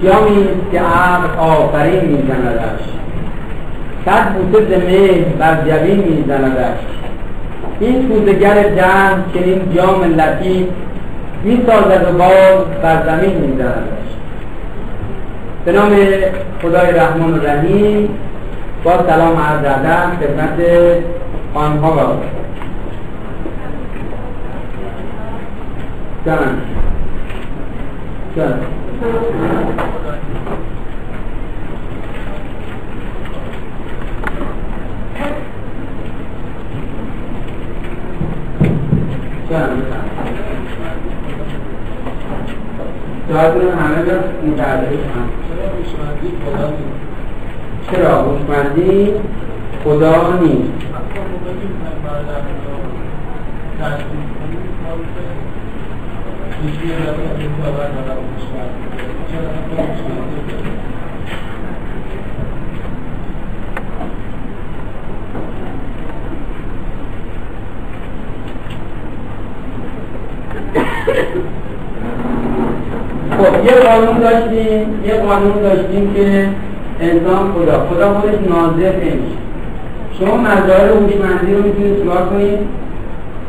سیامی که عقل آفرین میزندش. صد بوسه زمه بر جبین میزندش. این توزگر جمع چنین جام لطیف می‌سازد و باز بر زمین میزندش. به نام خدای رحمان و رحیم با سلام عرض ادب خدمت خانمها و جان. جان جان سوالتون همه جا متعرض چرا هوشمندی خدا نیست خب یه قانون داشتیم یه قانون داشتیم که انسان خدا خدا خودش ناظر نمیشه. شما مظاهر هوشمندی رو می‌تونید چیکار کنید؟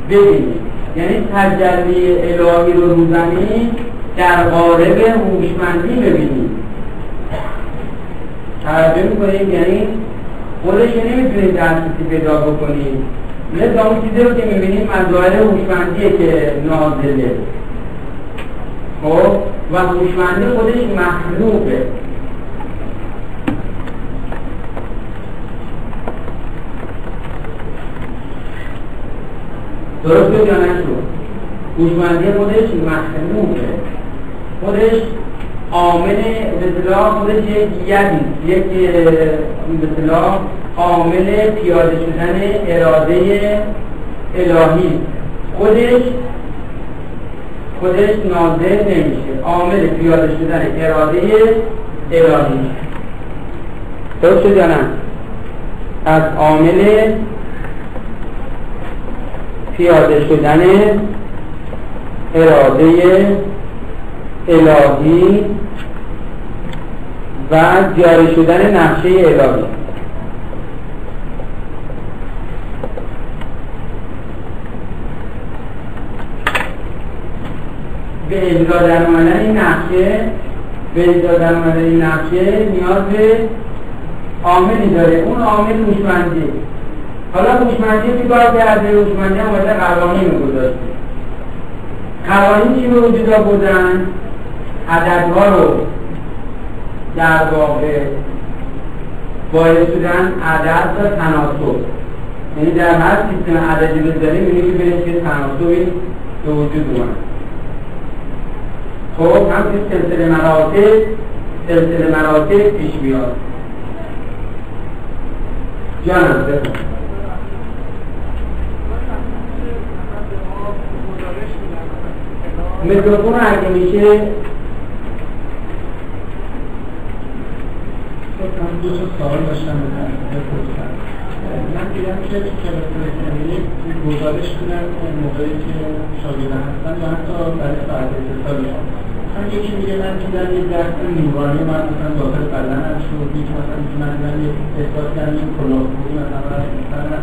ببینید. یعنی تجلی الهی رو رو زمین در قالب هوشمندی ببینید. توجه می‌کنید؟ یعنی خودش نمی‌تونید دسترسی پیدا بکنید. مثل اون چیزی رو که می‌بینید مظاهر هوشمندیه که نازله خب؟ و هوشمندی خودش مخلوقه درست یا نشد هوشمندی خودش مخلوقه خودش عامل به خودش یک یدی یک به عامل پیاده شدن اراده الهی. خودش خودش ناظر نمیشه. عامل پیاده شدن اراده الهی. درست شد از عامل پیاده شدن اراده الهی و جاری شدن نقشه الهی. به اجرا در اومدن این نقشه به اجرا در اومدن نقشه نیاز به عاملی داره. اون عامل هوشمندی. حالا هوشمندی که کار کرده هوشمندی هم باید قوانین گذاشته. قوانین چی به وجود آوردن؟ عددها رو در واقع باید شدن عدد و تناسب. یعنی در هر سیستم عددی بذاریم اینه که بریم که تناسبی به وجود اومد. خب هم سلسله مراتب سلسله مراتب پیش میاد. جانم میکروفون اگه میشه. دو تا سوال داشتم من دیدم که تو کلاس اکادمی گزارش کنم موقعی که شاگردان هستن و حتی برای ساعت اتصالشون هم یکی میگه من دیدم یک دست نورانی من مثلا داخل بدنم شد یکی مثلا می‌تونم من یک احساس کردم این کلاهبردی مثلا مثلا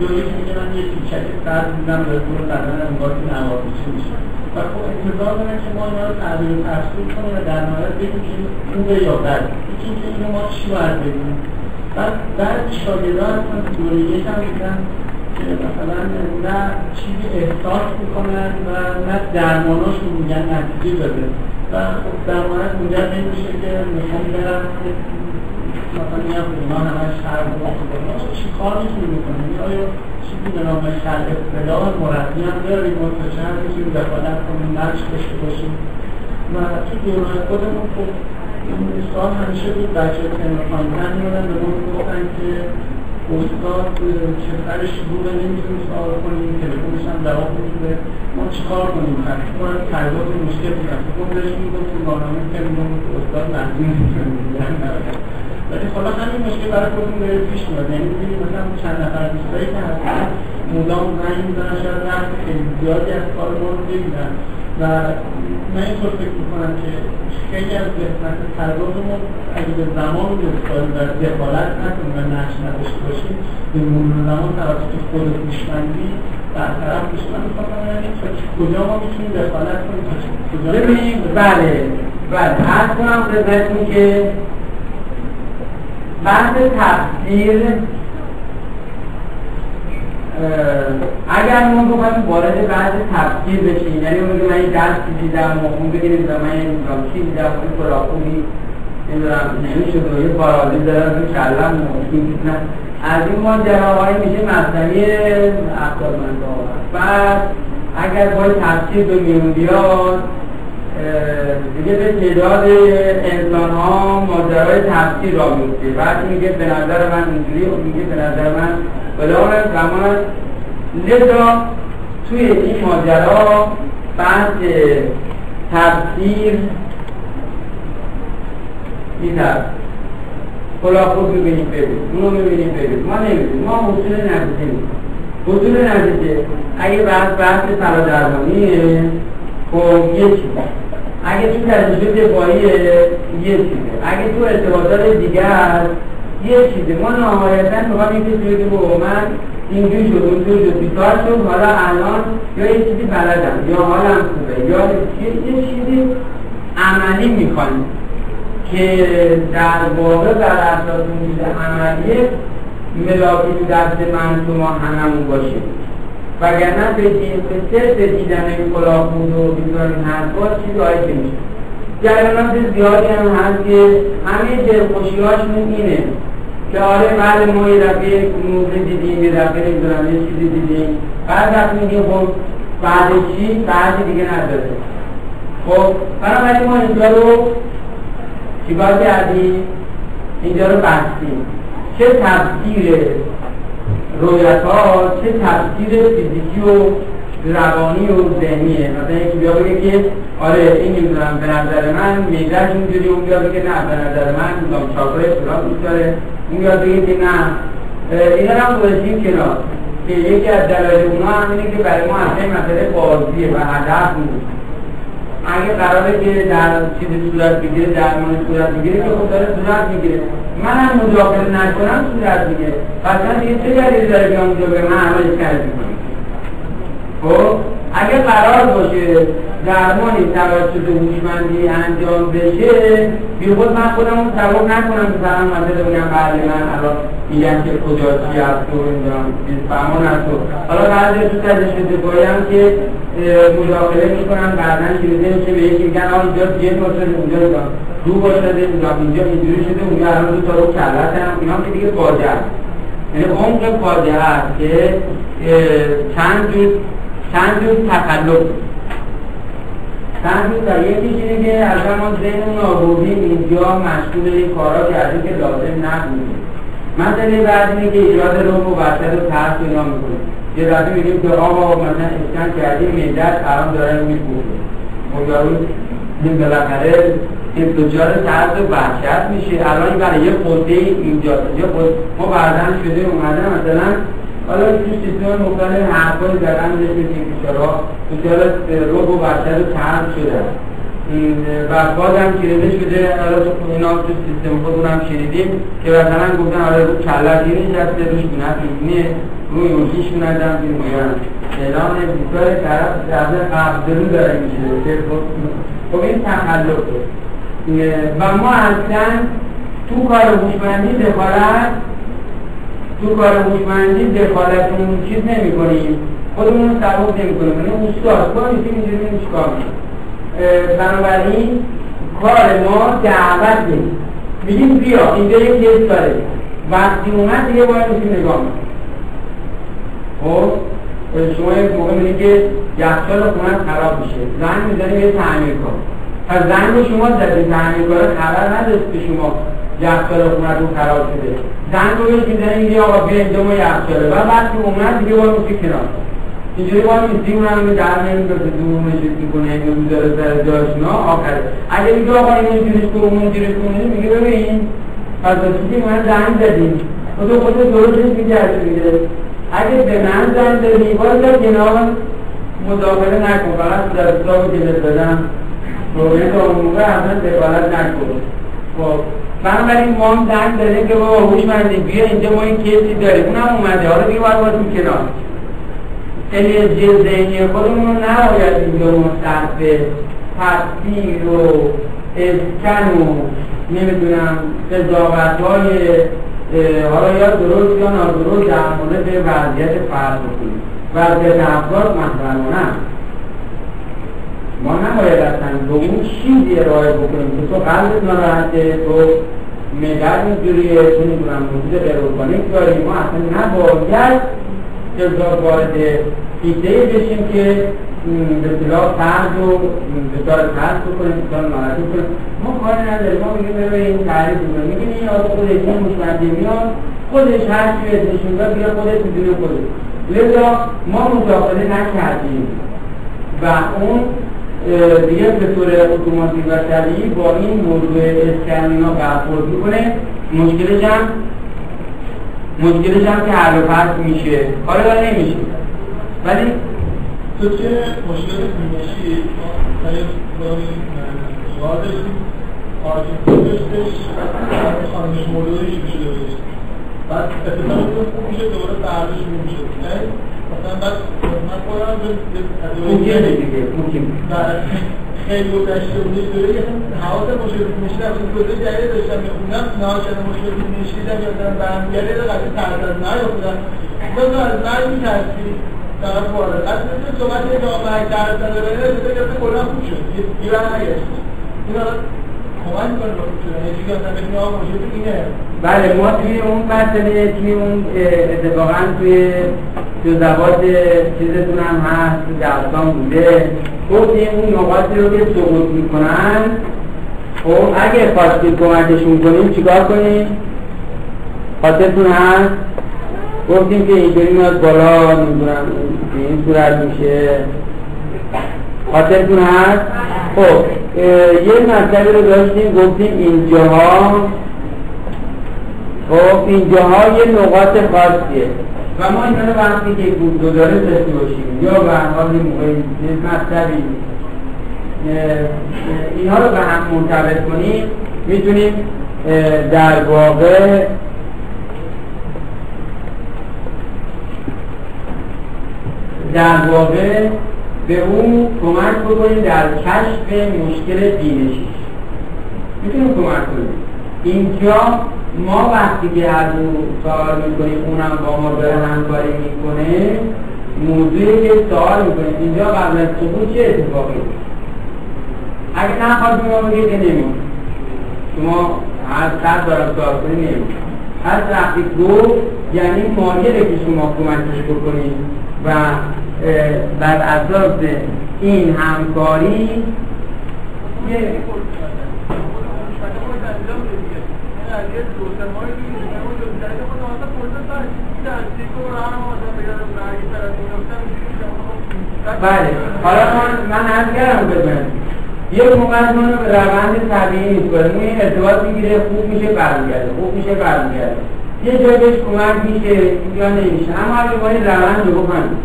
یا یکی میگه من یک پیچک سر دیدم به طور بدنم انگار که نوازشی میشه. و خب انتظار دارن که ما اینا رو تعبیر و تفسیر کنیم و در نهایت بگیم که خوبه یا بد. یکی اینکه اینو ما چی باید بعد بعد شاگردان که دوره یک هم دیدن که مثلا نه چیزی احساس می‌کنن و نه درماناشون میگن نتیجه داده. و خب در مورد اونجا نمیشه که می‌خوام برم مثلا میگم اونا همش شرم و چی کار می‌تونی می‌کنیم آیا چیزی به نام شرع اصطلاح مربی هم داریم؟ ما تا چند می‌تونیم دخالت کنیم؟ نقش داشته باشیم؟ و تو دوره خودمون خب این سال همیشه بود بچه تنر خواندن میمونن به ما گفتن که استاد چه سر شروع نمی‌تونیم سوال کنیم تلفنش هم جواب نمیده. ما چیکار کنیم؟ خیلی ما تعریضات مشکل بودن خب بهش می‌گفتیم برنامه کنیم استاد می‌تونیم ولی حالا همین مشکل برای خودمون داره پیش میاد. یعنی می‌بینیم مثلا چند نفر دوستایی که هستن مدام زنگ می‌زنن شاید وقت خیلی زیادی از کار ما رو ببینن و من اینطور فکر می‌کنم که خیلی از قسمت تضادمون اگه به زمان بسپاریم و دخالت نکنیم و نقش نداشته باشیم به مرور زمان توسط خود هوشمندی برطرف میشه من می‌خوام یعنی کجا ما می‌تونیم دخالت کنیم؟ کجا ببینید بله. بله. عرض کنم خدمتتون که بحث تفسیر اگر ما بخوایم وارد بحث تفسیر بشیم یعنی اون من این درس دیدم و اون بگه نمی‌دونم من این چی دیدم اون فراخونی نمی‌دونم نمی‌شد و یه پارالیز دارم تو کلم نه از این ماجراهای میشه مصنوی افتادمنده بعد اگر باید تفسیر به میون بیاد دیگه به تعداد انسان ها ماجرای تفسیر را میفته بعد میگه به نظر من اینجوری میگه به نظر من بلان زمان لذا توی این ماجرا بحث تفسیر این هست خود ببینیم ببینیم اونو ببینیم ببینیم ما نمی‌دونیم ما حصول نزدیه نیست حصول نزدیه اگه بحث بحث فرا درمانیه خب یه چیز اگه تو تجربه دفاعی یه چیزه اگه تو ارتباطات دیگر یه چیزه ما نهایتا می‌خوام کسی بگه با من اینجوری شد اونجور شد بیکار شد حالا الان یا یه چیزی بلدم یا حالم خوبه یا یه چیزی عملی می‌خوایم که در واقع بر اساس اون عملی ملاقی دست من شما هممون باشیم وگرنه به صرف دیدن این کلاهبود و بیزار این حرفا چیز آیده میشه جریانات زیادی هم هست که همه دلخوشیهاشون اینه که آره بعد ما یه دفعه موزه دیدیم یه دفعه نمی‌دونم یه چیزی دیدیم. بعد وقت میگیم خب بعد چی؟ بعد دیگه نداره. خب بنابراین ما اینجا رو چیکار کردیم اینجا رو بستیم. چه تفسیر رویت ها چه تفسیر فیزیکی و روانی و ذهنیه مثلا یکی بیا بگه که آره این نمی‌دونم به نظر من میدهش اینجوری اون بیا بگه نه به نظر من نام چاکره فلان دوست داره. اون بیا بگه که نه. اینا هم گذاشتیم کنار. که یکی از دلایل اونا هم اینه که برای ما اصلا مسئله بازیه و هدف نیست. اگه قراره که در چیزی صورت بگیره درمان صورت بگیره که خود داره صورت می‌گیره. من هم مداخله نکنم صورت می‌گیره. پس دیگه چه دلیلی داره بیام اونجا به من عملش کرد می‌کنم خب؟ اگه قرار باشه درمانی توسط هوشمندی انجام بشه بی خود من خودم رو سبب نکنم که فهم مثلا بگم بله من الان میگم که کجا چی هست و نمی‌دونم فهمان هست. و حالا بعضی تو تجربه هم که مداخله می‌کنن بعدا شده میشه به یکی میگن آن اینجا جن باشه اونجا رو باشه اینجا اینجوری شده اونجا الان دو تا رو کلت هم اینا که دیگه فاجعه است یعنی عمق فاجعه است که چند جور چند جور تقلب جور در یکیش اینه که از ما ذهنمون آوردیم اینجا مشغول این کارا کردیم که لازم نبوده. مثلا بعد اینه که ایجاد روح و وحشت و ترس اینا می‌کنیم یه دفعه میگیم که آقا مثلا اسکن کردیم معدت الان داره میپوشه. مجاوز این بالاخره این دچار ترس و وحشت میشه. الان برای یه خودی اینجا یه خود ما بعدا شده اومده مثلا حالا تو سیستم مختلف حرفای زدن مثل که چرا دچار روح و وحشت و ترس شده. و باز هم کلیده شده حالا تو اینا تو سیستم خودمون هم شنیدیم که مثلا گفتن آره رو کلت اینه نشسته روش بینت اینه روی اونجیش ندم که میگن اعلان بیکار طرف در قبضرون داره میشه خب این تخلق و ما اصلا تو کار هوشمندی دخالت تو کار هوشمندی دخالت اون چیز نمی کنیم خودمون رو سبب نمی کنیم یعنی استاد کار نیستیم اینجوری چیکار بنابراین کار ما دعوت نیست. میگیم بیا اینجا یک کیس داره. وقتی اومد دیگه باید میشیم نگاه خب شما یک موقع می‌دید که یخچال خونه خراب میشه. زنگ می‌زنیم یه تعمیر کن پس زنگ شما زدید تعمیر خبر نداشت که شما یخچال خونه خراب شده. زنگ رو بهش می‌زنیم میگه آقا بیا اینجا ما یخچاله و وقتی اومد دیگه باید میشه کنار. اینجوری باید میسی اون هم در نمیدازه دور نشید می‌کنه. اینو میداره سر جاش. نه آخره اگه میگه آقا این اینجوریش کن اون اینجوریش کن میگه ببین. اساتیدی من زنگ زدیم. و تو خود درست میگرد میگه اگه به من زنگ زدی باید در کنار مداخله نکن. فقط در اصلاح جلد تا اون موقع اصلا نکن. خب. بنابراین ما هم زنگ داده که بابا هوشمندی بیا اینجا ما این کیسی داریم. اونم اومده. حالا دیگه باید باید کنار انرژی ذهنی خودمون رو نباید اینجا مصرف تصویر و اسکن و نمی‌دونم قضاوت های حالا یا درست یا نادرست در مورد وضعیت فرد بکنیم. وضعیت افراد مثلا ما نباید اصلا به اون چیزی ارائه بکنیم که تو قلب ناراحته تو مدر اینجوریه تو نمی‌دونم موجود غیر ارگانیک داریم ما اصلا نباید جزا وارد ایده بشیم که به اصطلاح فرد به طور فرد بکنیم طور ناراحتی بکنیم. ما کار نداریم. ما میگیم به این تعریف میگیم این آقا خودش این مشمندی میاد خودش هر چی ازشون داد بیا خودش می‌دونه خودش. لذا ما مداخله نکردیم و اون دیگه به طور اتوماتیک و طبیعی با این موضوع اسکرمینا برخورد می‌کنه. مشکلش هم مشکلش هم که حل و میشه. حالا نمیشه. ولی تو چه مشکل بینشی بعد اتفاقی خوب میشه دوباره برداشت میشه ممکنه دیگه ممکن خیلی گذشته بودش دوره یه حواس مشکل بینشی در دوره جدید داشتم میخوندم نهایت مشکل بینشی در یادم برمیگرده قضیه ترد از نیافتم تو از من میترسی. طرف وارد از مثل صحبت یه جامعه درد نداره بینه تو گرفته کلا خوب شد یه برنگشت این مشکل اینه. بله ما توی اون مسئله توی اون اتفاقا توی جزوات چیزتون هم هست تو درستان بوده. گفتیم اون نقاطی رو که سقوط می‌کنن. خب اگه خواستید کمکشون کنیم چیکار کنیم؟ خاطرتون هست؟ گفتیم که اینجوری میاد بالا نمی‌دونم این صورت میشه. خاطرتون هست؟ خب یه مسئله رو داشتیم گفتیم اینجاها خب اینجاها یه نقاط خاصیه. و ما اینا رو وقتی که گذاره داشته باشیم یا به حال موقعی مطلبی اینها رو به هم مرتبط کنیم می‌تونیم در واقع در واقع به اون کمک بکنیم در کشف مشکل بینشی می‌تونیم کمک کنیم. اینجا ما وقتی که از اون سوال می‌کنیم اونم با ما داره همکاری می‌کنه موضوعی که سوال می‌کنیم اینجا قبل از سقوط چه اتفاقی؟ اگه نخواد ما بگید نمیم شما از صد دارم سوال کنی نمیم از وقتی گفت یعنی مایله که شما کمکش بکنید و بر اساس این همکاری بله. حالا من من عرض کردم بدونم یه موقع من روند طبیعی نیست. باید این ارتباط می‌گیره خوب میشه برمیگرده. خوب میشه برمیگرده. یه جای بهش کمک میشه. یا نمیشه. اما اگه ما این روند رو بکنیم.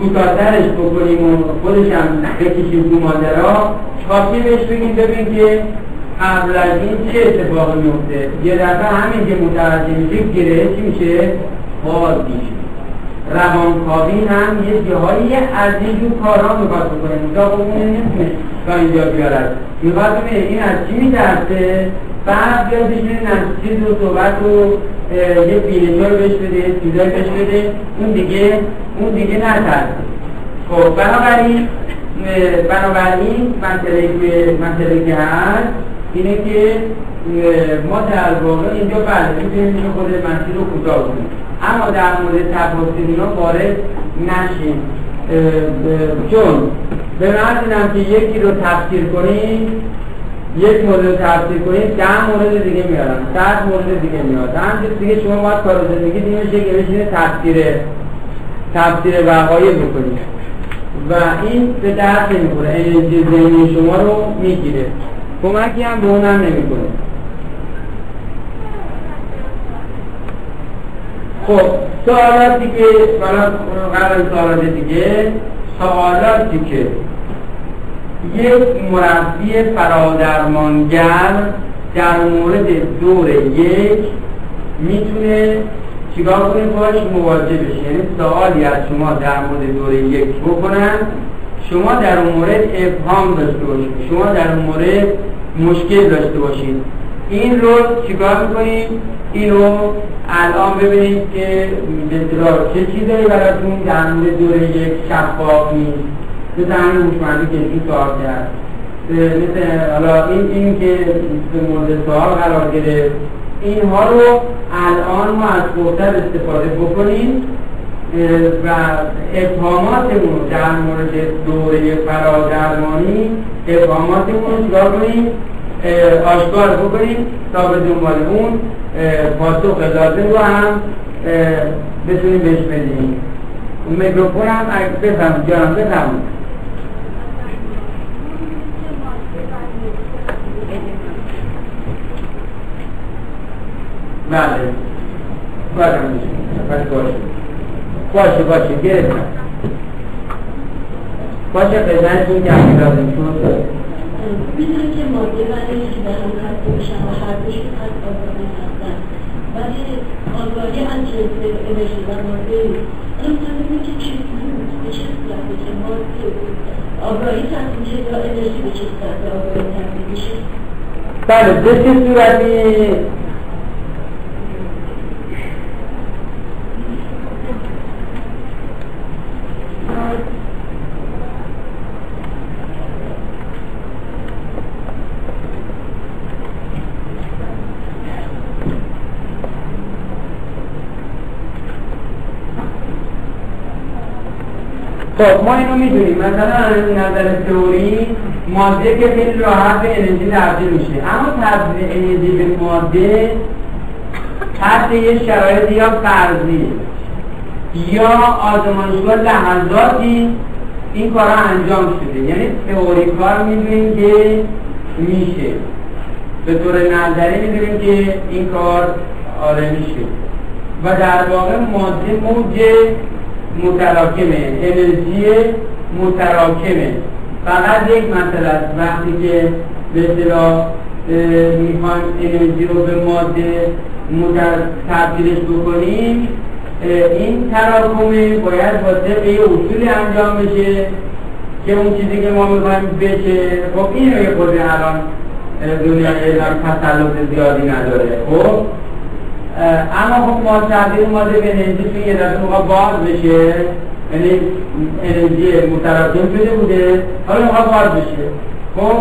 کوتاهترش بکنیم و خودش هم بکشیم تو ماجرا کافی بهش بگیم ببین که قبل از این چه اتفاقی میفته؟ یه دفعه همین که متوجه میشه گره چی میشه؟ باز میشه. روانکاوی هم یه جاهایی از این جور کارها می‌خواد بکنه. منتها خب اون نمی‌تونه تا اینجا بیارد. می‌خواد ببینه این از چی میترسه؟ بعد بیاد بشینه چیز و صحبت و یه رو بهش بده چیزایی بهش بده اون دیگه اون دیگه نترسه. خب بنابراین بنابراین مسئله که مسئله که هست اینه که ما در واقع اینجا بله می‌تونیم خود مسیر رو کوتاه کنیم. اما در مورد تفاصیل اینا وارد نشیم. چون به من که یکی رو تفسیر کنیم یک مورد تفسیر کنیم ده مورد دیگه میارن صد مورد دیگه میاد همچنین دیگه شما باید کار زندگی دیگه میشه که بشینه تفسیر تفسیر وقایع بکنید و این به درد نمی‌خوره. انرژی ذهنی شما رو می‌گیره. کمکی هم به اونم نمی‌کنه. خب سوالاتی که قبل سوالات دیگه سوالاتی که یک مربی فرادرمانگر در مورد دور یک می‌تونه چیکار کنه باش؟ مواجه بشه. یعنی سوالی از شما در مورد دور یک بکنن شما در مورد ابهام داشته باشید. شما در مورد مشکل داشته باشید. این رو چیکار می‌کنید؟ اینو الان ببینید که به چه چیزایی براتون در مورد دور یک شفاف نیست. مثل همین هوشمندی که این سوال کرد. مثل حالا این این که مورد سوال قرار گرفت اینها رو الان ما از فرصت استفاده بکنیم و ابهاماتمون در مورد دوره فرادرمانی ابهاماتمون رو چیکار کنیم؟ آشکار بکنیم تا به دنبال اون پاسخ لازم رو هم بتونیم بهش بدیم. میکروفون هم بفهم جانم بله باشه باشه. باشه باشه. گرفتم. باشه قضایتون که همین لازم شد می‌دونی که ماده برای در اون خط باشن و هر دوشون خط آگاهی هستن ولی آگاهی از جنس انرژی و ماده این می‌دونی که چیزی به چه صورته که ماده آگاهی تبدیل شه یا انرژی به چه صورت آگاهی تبدیل شه بله به چه صورتی؟ خب ما اینو می‌دونیم. مثلا از نظر تئوری ماده که خیلی راحت به انرژی تبدیل میشه. اما تبدیل انرژی به ماده تحت یه شرایط یا فرضی. یا آزمایشگاه لحظاتی این کارا انجام شده. یعنی تئوری کار می‌دونیم که میشه. به طور نظری می‌دونیم که این کار آره میشه. و در واقع ماده موج متراکمه. انرژی متراکمه. فقط یک مسئله است. وقتی که به اصطلاح می‌خوایم انرژی رو به ماده تبدیلش بکنیم این تراکمه باید با طبق اصول انجام بشه که اون چیزی که ما می‌خوایم بشه. خب این رو یه خورده الان دنیا اعلام تسلط زیادی نداره. خب؟ اما خب ما تبدیل ماده به انرژی توی یه دفعه موقع باز بشه یعنی انرژی متراکم شده بوده حالا موقع باز بشه. خب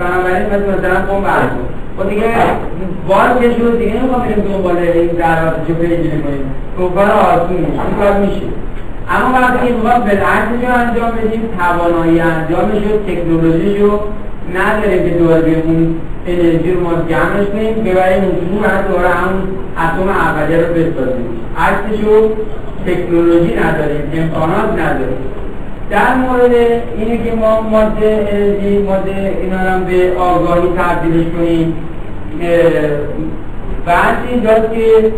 بنابراین مثل مثلا کن برد خب دیگه باز که شد دیگه نمی‌خوام بریم دنبال این درات چه پیجی کنیم خب کار آسونی این کار میشه. اما وقتی که می‌خوام بالعکسش رو انجام بدیم توانایی انجامش رو تکنولوژیش رو نداره که دوباره اون انرژی رو ما جمعش کنیم ببریم اون و دوباره همون اتم اولیه رو بسازیم. عکسش رو تکنولوژی نداریم امکانات نداریم. در مورد اینه که ما ماده انرژی ماده اینا هم به آگاهی تبدیلش کنیم. بعد اینجاست که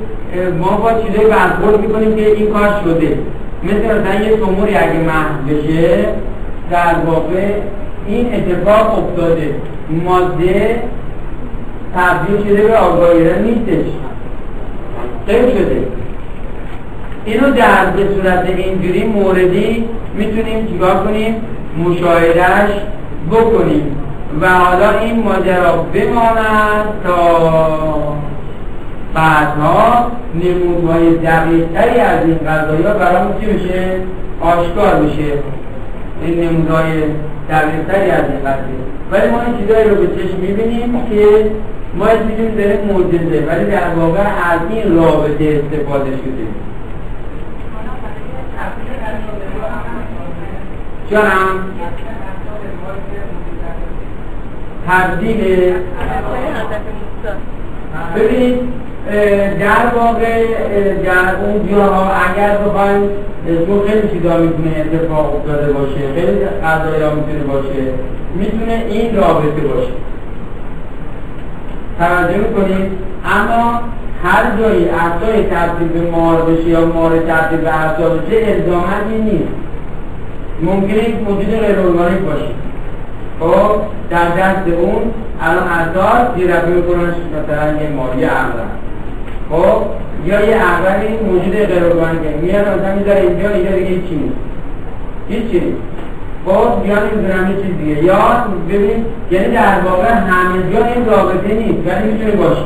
ما با چیزایی برخورد می‌کنیم که این کار شده. مثل مثلا یه سموری اگه محض بشه در واقع این اتفاق افتاده. ماده تبدیل شده به آگاهی نیستش. خیلی شده. اینو در به صورت اینجوری موردی می‌تونیم چیکار کنیم؟ مشاهدهش بکنیم. و حالا این ماجرا بماند تا بعدها نمودهای دقیقتری از این قضایی ها برامون چی بشه؟ آشکار بشه. این نمودهای دقیقتری از این قضایی ولی ما این چیزایی رو به چشم می‌بینیم که ما اسمیدیم داره معجزه ولی در واقع از این رابطه استفاده شده. جانم تبدیل ببینید در واقع در اون جاها اگر بخوایم چون خیلی چیزا می‌تونه اتفاق افتاده باشه خیلی قضایی ها می‌تونه باشه می‌تونه این رابطه باشه. توجه می‌کنید اما هر جایی اعضای تبدیل به مار بشه یا مار تبدیل به اعضا بشه الزامت نیست. ممکنه یک موجود غیر ارگانیک باشه. خب در دست اون الان اعضا تیرپی می‌کنن مثلا یه ماری اغرب خب یا یه اغربی موجود غیر ارگانیکه میاد مثلا می‌ذاره اینجا اینجا دیگه هیچی نیست. هیچی نیست. خب یا نمی‌دونم یه چیز دیگه. یا ببین یعنی در واقع همه جا این رابطه نیست ولی می‌تونه باشه.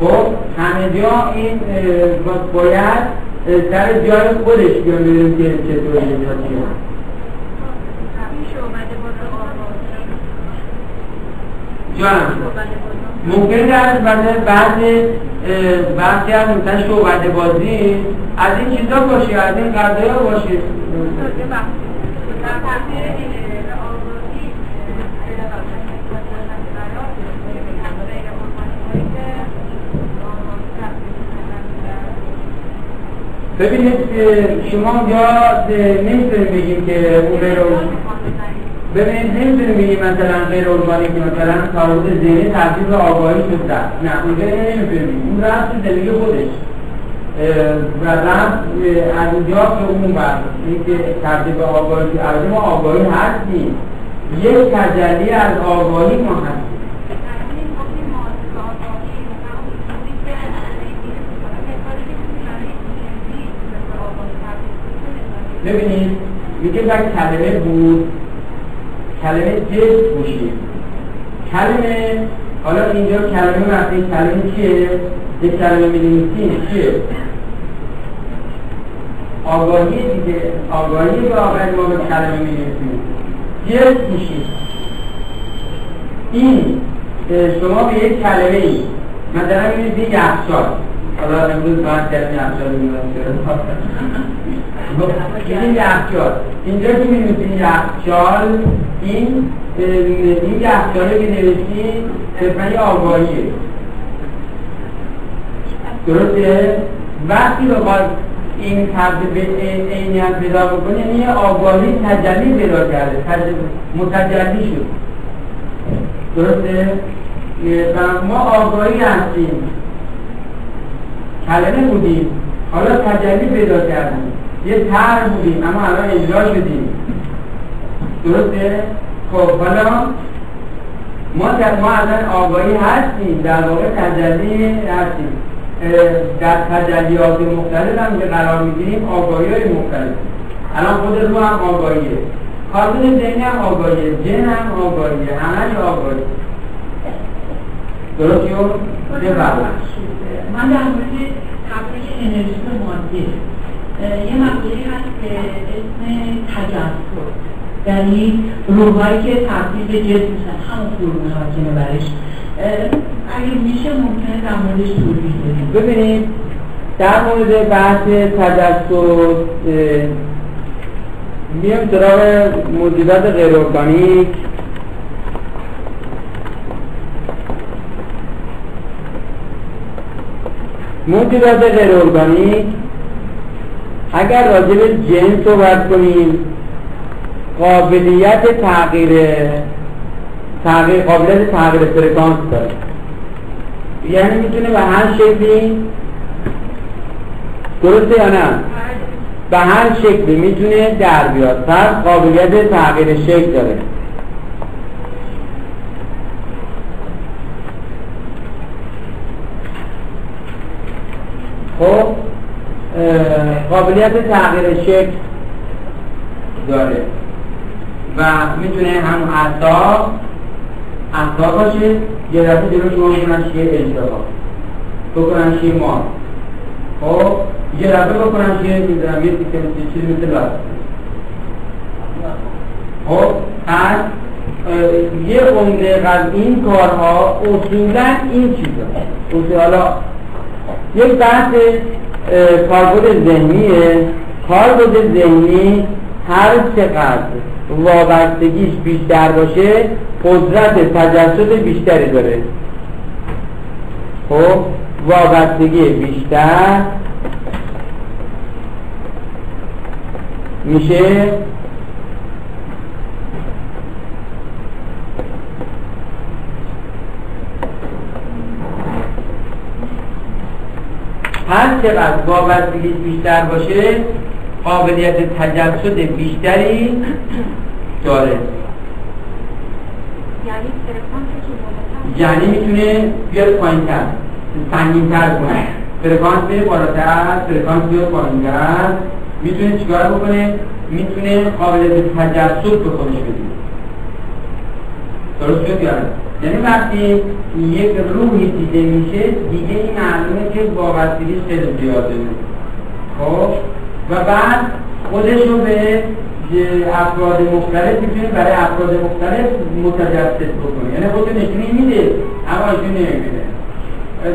خب همه جا این باید سر جای خودش بیان ببینیم که چطور اینجا چیه جان ممکن در بعض بحثی هم مثلا شعبده بازی از این چیزا باشه از این قضایی ها باشه. ببینید شما یا نمی‌تونیم بگیم که اون غیر ببینید نمی‌تونیم بگیم مثلا غیر ارگانیک مثلا تعارض ذهنی تبدیل به آگاهی شده. نه اونجا نمی‌تونیم بگیم اون رفت تو زندگی خودش. و رفت از اونجا که اون بر اینکه تبدیل به آگاهی از ما آگاهی هستیم. یک تجلی از آگاهی ما هستیم ببینید میگه یک کلمه بود. کلمه جز بوشید کلمه حالا اینجا کلمه وقتی کلمه چیه؟ یک کلمه میدونیسیم چیه؟ آگاهی دیگه آگاهی به آقای ما به کلمه میدونیسیم جز بوشید این شما به یک کلمه ای مثلا یک یخچال حالا امروز باید یخچال می‌دونم این یخچال اینجا که می‌نویسین یخچال این این یخچاله که نوشتین صرفا یه آگاهیه درسته؟ وقتی بخواد این تبدیل به عینیت پیدا بکنه یعنی یه آگاهی تجلی پیدا کرده متجلی شد. درسته؟ ما آگاهی هستیم. کلمه بودیم. حالا تجلی پیدا کردیم. یه تر بودیم اما الان اجرا شدیم. درسته؟ خب حالا ما ما الان آگاهی هستیم در واقع تجلی هستیم. در تجلیات مختلف هم که قرار می‌گیریم آگاهی های مختلف. الان خود رو هم آگاهیه. کاربون ذهنی هم آگاهیه جن هم آگاهیه همش آگاهی درست شد؟ من در مورد تبریک انرژی مادی یه مقوله هست که اسم تجسر یعنی روحایی که تبدیل به جسم میشن همون فرمول حاکمه برش. اگه میشه ممکنه در موردش توضیح بدیم. ببینید در مورد بحث تجسر میام سراغ موجودات غیر ارگانیک موجودات غیر ارگانیک اگر راجع به جن صحبت کنیم قابلیت تغییر تغییر قابلیت تغییر فرکانس داره. یعنی می‌تونه به هر شکلی درسته یا نه؟ به هر شکلی می‌تونه در بیاد. پس قابلیت تغییر شکل داره. خب قابلیت تغییر شکل داره. و می‌تونه هم اعصاب اعصاب باشه یه دفعه جلو شما بکنن شیه اجتباه بکنن شیه ما خب یه دفعه بکنن شیه می‌دونم یه چیزی مثل لاست خب پس یه عمده از این کارها اصولا این چیزا. اصولا یک بحث کاربرد ذهنیه. کاربرد ذهنی هر چقدر وابستگیش بیشتر باشه قدرت تجسد بیشتری داره. خب وابستگی بیشتر میشه هر چقدر وابستگی بیشتر باشه قابلیت تجسد بیشتری داره. یعنی می‌تونه بیاد پایین تر سنگین تر کنه فرکانس بره بالاتر فرکانس بیاد پایین می‌تونه چیکار بکنه؟ می‌تونه قابلیت تجسد به خودش بده. درست شد یعنی وقتی یک روحی دیده میشه دیگه این معلومه که وابستگیش خیلی زیاده. خب؟ و بعد خودش رو به افراد مختلف می‌تونه برای افراد مختلف متجسد بکنه. یعنی خودش نشونی میده اما ایشون نمی‌بینه.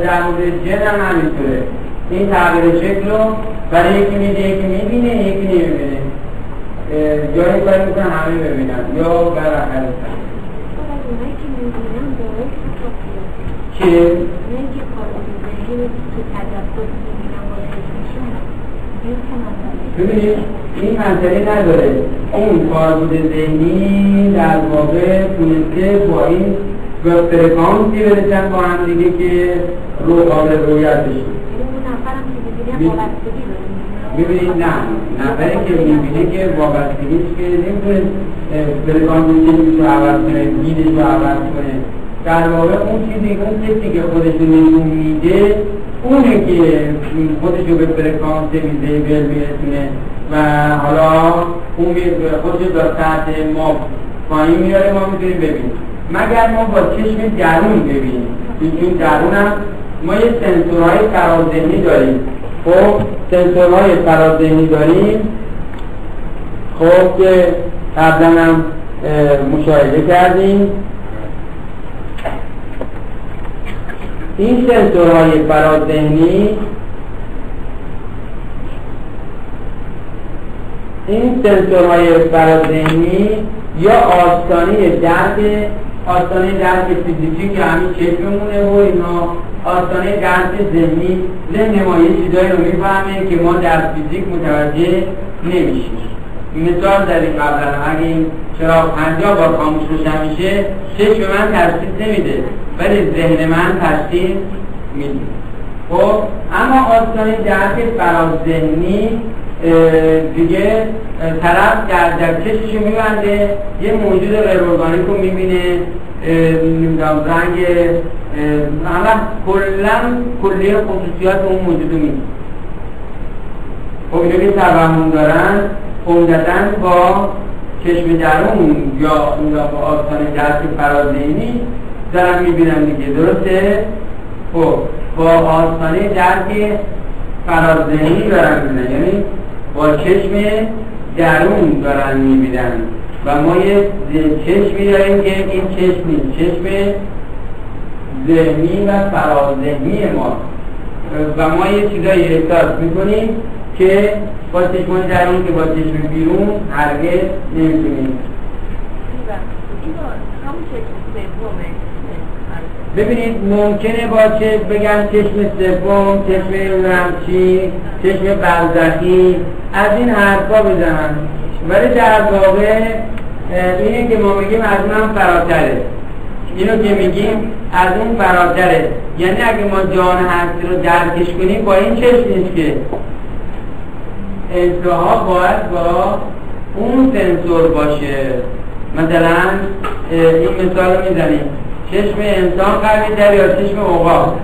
در مورد جن هم همینطوره. این تغییر شکل رو برای یکی میده یکی می‌بینه یکی نمی‌بینه. جایی کاری می‌کنه همه ببینن. یا برآخر که ببینید این منطقه نداره. اون کاربود ذهنی در واقع تونسته با این فرکانسی برسن با هم دیگه که رو قابل رویت بشه. ببینید نه. نفری که می‌بینه که وابستگیش که نمی‌تونه فرکانسی رو عوض کنه دیدش رو عوض کنه. در واقع اون چیزی اون کسی که خودش نشون میده اونه که خودش رو به فرکانس میده بل میرسونه و حالا اون خودش رو تحت ما پایین میاره ما می‌تونیم ببینیم. مگر ما با چشم درون ببینیم؟ چون درون هم ما یه سنسورهای فرازهنی داریم. خب سنسورهای فرازهنی داریم. خب که قبلا هم مشاهده کردیم. این سنسورهای فرازهنی این سنسورهای فرازهنی یا آستانه درک آستانه درک فیزیکی که همین چشممونه و اینا آستانه درک ذهنی ذهن ما چیزایی رو می‌فهمه که ما در فیزیک متوجه نمیشیم. مثال داریم قبلا اگه این چراغ پنجاه بار خاموش روشن میشه چشم من تشخیص نمیده. ولی ذهن من تشخیص میده. خب اما آستانه درک فراز ذهنی دیگه طرف در, در چشمشو میبنده. یه موجود غیر ارگانیک رو می‌بینه نمی‌دونم رنگ همه کلا کلیه خصوصیات اون موجود رو می‌بینه. خب اینو که دارن عمدتا با چشم درون یا با آستان درک فرازینی دارن می‌بینن دیگه. درسته؟ خب با آستانه درک فرازینی دارن می‌بینن. یعنی با چشم درون دارن می‌بینن. و ما یه چشمی داریم که این چشم نیست چشم ذهنی و فرازهنی ما. و ما یه چیزایی احساس می‌کنیم. که با چشمان درون که با چشم بیرون هرگز نمی‌تونیم. ببینید ممکنه با چه بگن چشم سوم چشم رمچی چشم برزخی از این حرفا بزنن. ولی در واقع اینه که ما میگیم از هم فراتره. اینو که میگیم از اون فراتره. یعنی اگه ما جان هستی رو درکش کنیم با این چشم نیست که انتها باید با اون سنسور باشه. مثلا این مثال رو می‌زنیم. چشم انسان قوی در یا چشم اوقاب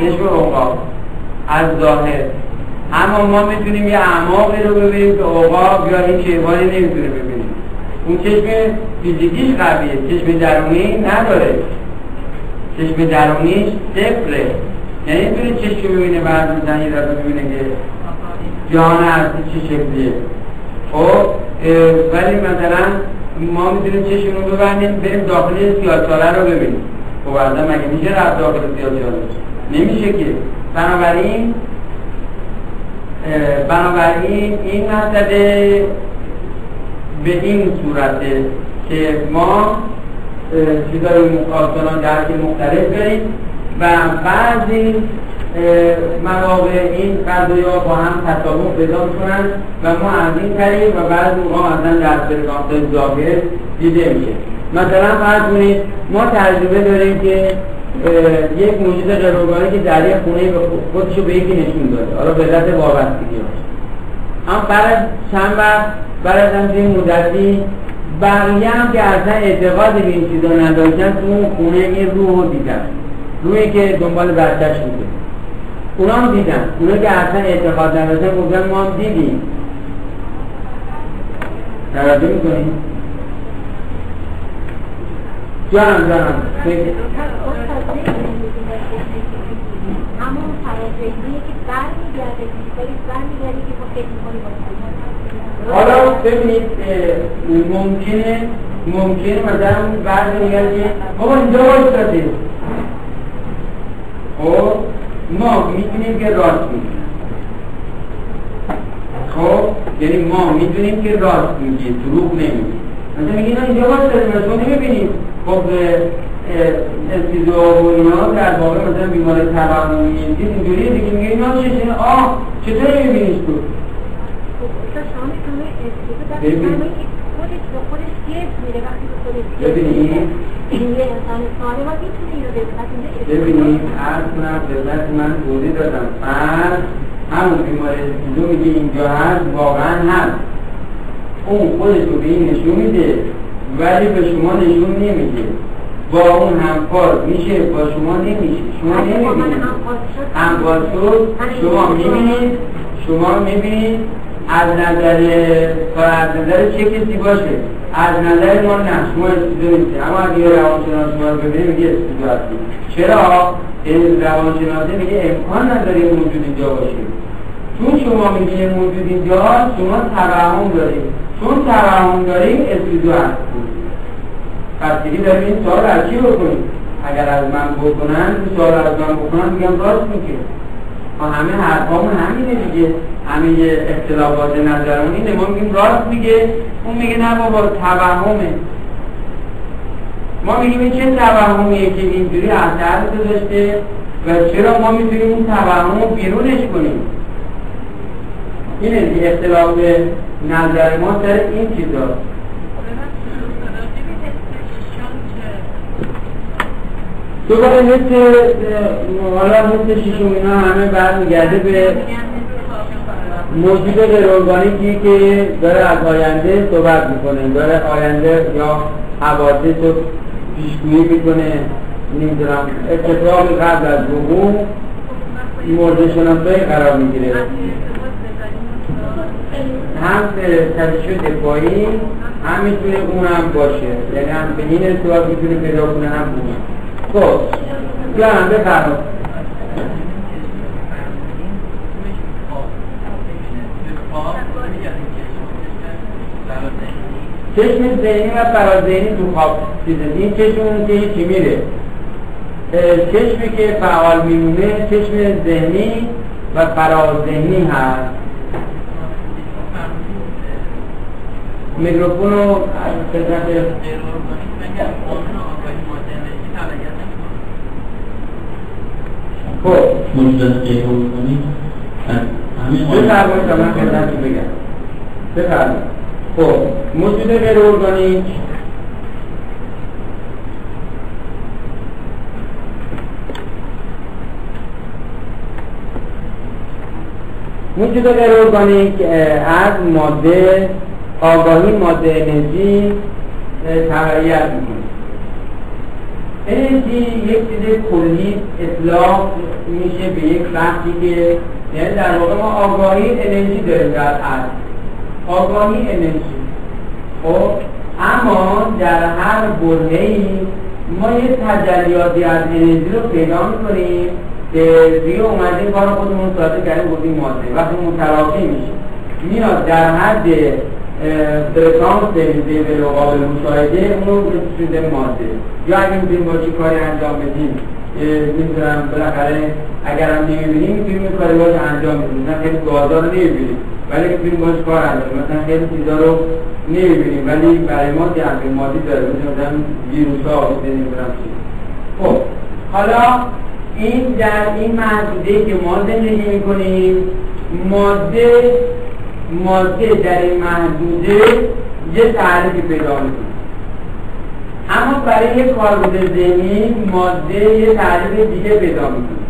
چشم اوقاب از ظاهر. اما ما می‌تونیم یه اعماقی رو ببینیم که اوقاب یا این شیوانی نمی‌تونه ببینیم. اون چشم فیزیکیش قویه چشم درونی نداره. چشم درونیش صفره یعنی می‌تونه چشم ببینه بعد می‌زنی رو ببینه که جهان هستی چه شکلیه. خب ولی مثلا ما می‌تونیم چشم رو ببندیم بریم داخل سیاچاله رو ببینیم. خب اصلا مگه میشه رفت داخل سیاچاله نمیشه که. بنابراین بنابراین این مسئله به این صورته که ما چیزای آسانان درک مختلف بریم و بعضی مواقع این ها با هم تصادف پیدا کنن و ما از این طریق و بعض موقع اصلا در فرکانس ظاهر دیده میشه مثلا فرض کنید ما تجربه داریم که یک موجود غیرارگانی که در یک خونه خودشو به یکی نشون داده. حالا به علت وابستگی اما بعد چند وقت بعد از همچین مدتی بقیه هم که اصلا اعتقاد به این چیزا نداشتن تو اون خونه یه روح رو دیدن. روحی که دنبال بچهش بوده. اونا هم دیدن اونا که اصلا اعتقاد نداشتن گفتن ما هم دیدیم. توجه می‌کنیم جانم جانم. همون فرازهیه که برمیگرده برمیگرده که ما فکر می‌کنیم حالا ببینید ممکنه ممکنه مثلا بعد میگن که بابا اینجا وایستاده خب؟ ما می‌تونیم که راست میگیم خب یعنی ما می‌دونیم که راست میگه دروغ نمیگه مثلا میگه نه اینجا وایستاده مثلا نمی‌بینیم. خب استیزو و اینا در واقع مثلا بیمار توهمی اینجوریه دیگه. میگه اینا چه آه چطور میبینیش تو؟ ببینید ببینید عرض کنم خدمت من توضیح دادم. فرض همون بیمار اسکیزو میگه اینجا هست واقعا هست. اون خودش رو به این نشون میده ولی به شما نشون نمیده. با اون همکار میشه با شما نمیشه. شما نمی‌بینید. همکار شد. شما می‌بینید. شما می‌بینید. از نظر از نظر چه کسی باشه؟ از نظر ما نه. شما استیدو نیستی اما اگه یه روانشناس شما رو ببینه میگه استیدو هستی. چرا؟ روانشناسه میگه امکان نداره موجود اینجا باشه. چون شما میگه موجود اینجا شما توهم دارید. چون توهم داریم استیدو هستی پس دیگه داریم این سوال از چی بکنیم؟ اگر از من بکنن این سوال از من بکنن میگم راست میگه. ما همه حرفامون همینه دیگه. همه اختلافات نظرمون اینه ما میگیم راست میگه اون میگه نه بابا توهمه. ما میگیم این چه توهمیه که اینجوری اثر گذاشته و چرا ما می‌تونیم اون توهم رو بیرونش کنیم؟ اینه دیگه اختلاف نظر ما سر این چیزا. دوباره مثل حالا مثل شیشم اینا همه برمیگرده به موجود غیرارگانیکی که داره از آینده صحبت می‌کنه داره آینده یا حوادث رو پیشگویی می‌کنه نمی‌دونم. اتفاقی قبل از وقوع مورد شناسایی قرار می‌گیره. هم تشریح دفاعی هم می‌تونه اون هم باشه. یعنی هم به این ارتباط می‌تونه پیدا کنه هم اون خب جانم بفرمایید. چشم ذهنی و فرازهنی تو خواب چیزه این چشم که چی میره. چشمی که فعال میمونه چشم ذهنی و فرازهنی هست. میکروفون رو خدمت خب. موجودات غیر ارگانی بفرمایید من خدمت بگم. بفرمایید. خب موجود غیر ارگانیک. موجود غیر ارگانیک از ماده آگاهی ماده انرژی تغییر می‌کنه. انرژی یک چیز کلی اطلاق میشه به یک بخشی که یعنی در واقع ما آگاهی انرژی داریم در اصل آگاهی انرژی. خب اما در هر برهه ما یه تجلیاتی از انرژی رو پیدا می‌کنیم که دیگه اومدیم کار خودمون ساده کردیم بودیم ماده. وقتی متلاقی میشه. میاد در حد فرکانس لیول قابل مشاهده اون رو ماده. یا اگه می‌تونیم با چی کاری انجام بدیم. نمی‌دونم بالاخره اگر هم نمی‌بینیم می‌تونیم این کاری باش انجام بدیم. مثلا خیلی گازا رو نمی‌بینیم ولی می‌تونیم باش کار انجام مثلا خیلی چیزا رو نمی‌بینیم ولی برای ما جنبه مادی داره. مثلا ویروس ها نمی‌دونم چی. خب حالا این در این محدوده که ما زندگی می‌کنیم ماده ماده در این محدوده یه تعریفی پیدا می‌کنه. اما برای یک کاربرد ذهنی ماده یه تعریف دیگه پیدا می‌کنه.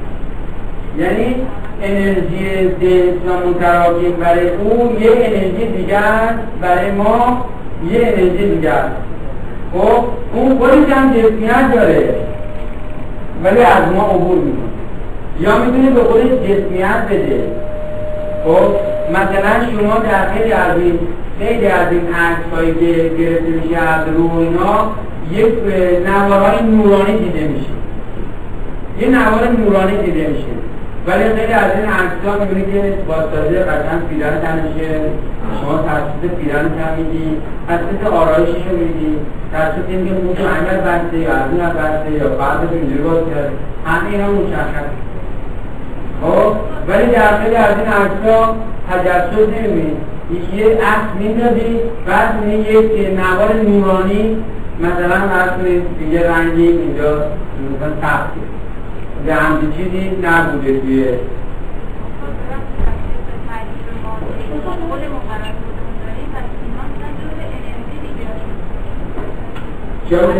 یعنی انرژی ذهن و متراکم برای او یه انرژی است برای ما یه انرژی دیگه است خب اون خودش هم جسمیت داره. ولی از ما عبور می‌کنه. یا می‌تونه به خودش جسمیت بده. خب مثلا شما در خیلی از این خیلی از این عکس هایی که گرفته میشه از رو اینا یک نوارهای نورانی دیده میشه. یه نوار نورانی دیده میشه. ولی خیلی از این عکس ها می‌بینی که با سازه قطعا پیران تنشه شما تحصیل پیران کم میدی. تحصیل آرایشش رو میدی. تحصیل اینکه موتو انگل بسته یا از اون بسته یا بعدش اینجوری باز کرد. همه اینا مشخص. خب؟ ولی در خیلی از این عکس ها تجسد نمی‌بینی. یه عکس میندازی بعد یک نوار نورانی مثلا فرض دیگه رنگی اینجا مثلا تخته یه همچین چیزی نبوده توی چرا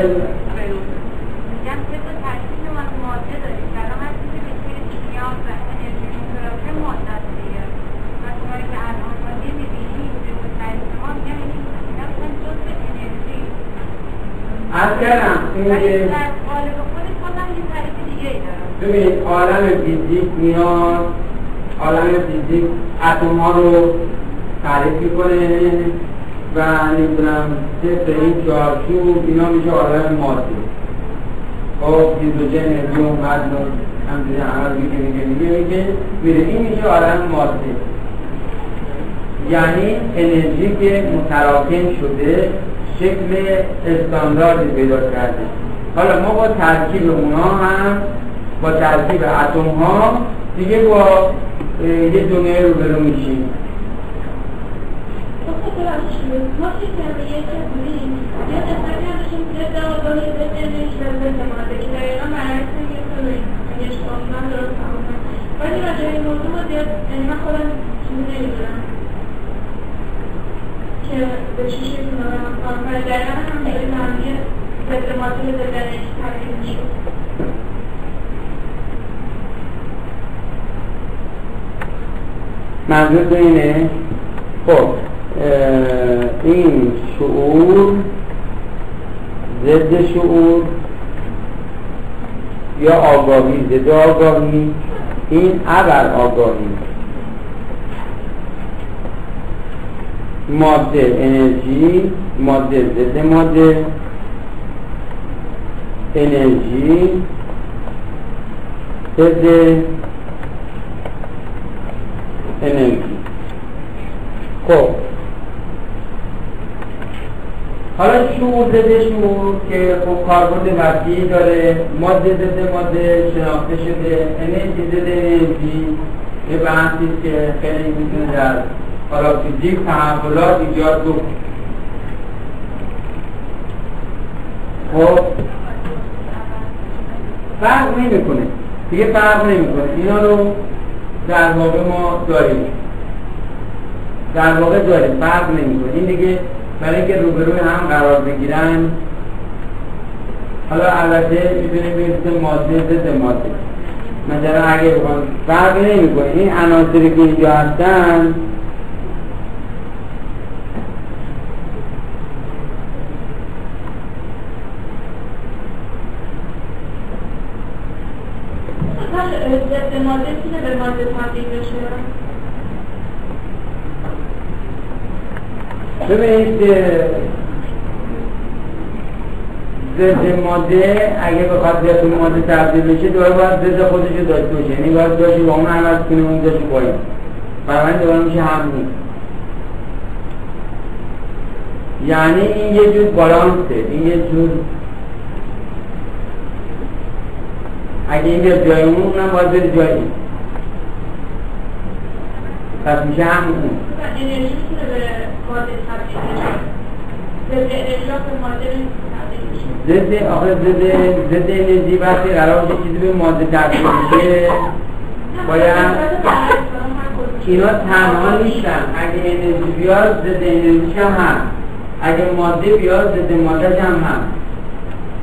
از کردم این ببینید عالم فیزیک میاد عالم فیزیک اتم ها رو تعریف می‌کنه و نمی‌دونم طبق این چارچوب اینا میشه عالم مادی. خب هیدروژن هلیوم هدروم همجوری همه میگه میگه میگه میگه میره. این میشه عالم مادی. یعنی انرژی که متراکم شده شکل استانداردی پیدا کرده حالا ما با ترکیب اونا هم با ترکیب اتم ها دیگه با یه دنیای رو برو میشیم ولی راجع این موضوع ما یعنی خودم چیزی نمی‌دونم که به چی شکل دارم کار کنه دقیقا هم داره معنی ضد ماده ضد انرژی اینه؟ خب این شعور ضد شعور یا آگاهی؟ ضد آگاهی. این ابر آگاهی. ماده انرژی ماده ضد ماده انرژی ضد انرژی. خب. حالا شعور ضد شعور که خب کاربرد وسیعی داره ماده ضد ماده شناخته شده انرژی ضد انرژی یه بحثی که خیلی می‌تونه در حالا فیزیک تحولات ایجاد بود. خب. فرق نمی‌کنه. دیگه فرق نمی‌کنه. اینا رو در واقع ما داریم. در واقع داریم. فرق نمی‌کنه. این دیگه برای اینکه روبروی هم قرار بگیرن حالا البته می‌تونیم بگیم ماده ضد ماده. مثلا اگه بخوام فرق نمی‌کنه. این عناصری که اینجا هستن ضد ماده می‌تونه به ماده تبدیل بشه ببینید ضد ماده اگه بخواد ضد ماده تبدیل بشه دوباره باید ضد خودش داشته باشه. یعنی باید داشته با اون عوض کنه اون داشته باید برای من دوباره میشه همون یعنی این یه جور بالانسه این یه جور اگه این بیاد جای اون اونم باید بره جای این. پس میشه همون اون. ضد به آخه ضد ضد انرژی وقتی قرار باشه چیزی به ماده تبدیل بشه باید اینا تنها نیستن. اگه انرژی بیاد ضد انرژی هم هست. اگه ماده بیاد ضد ماده هم هست.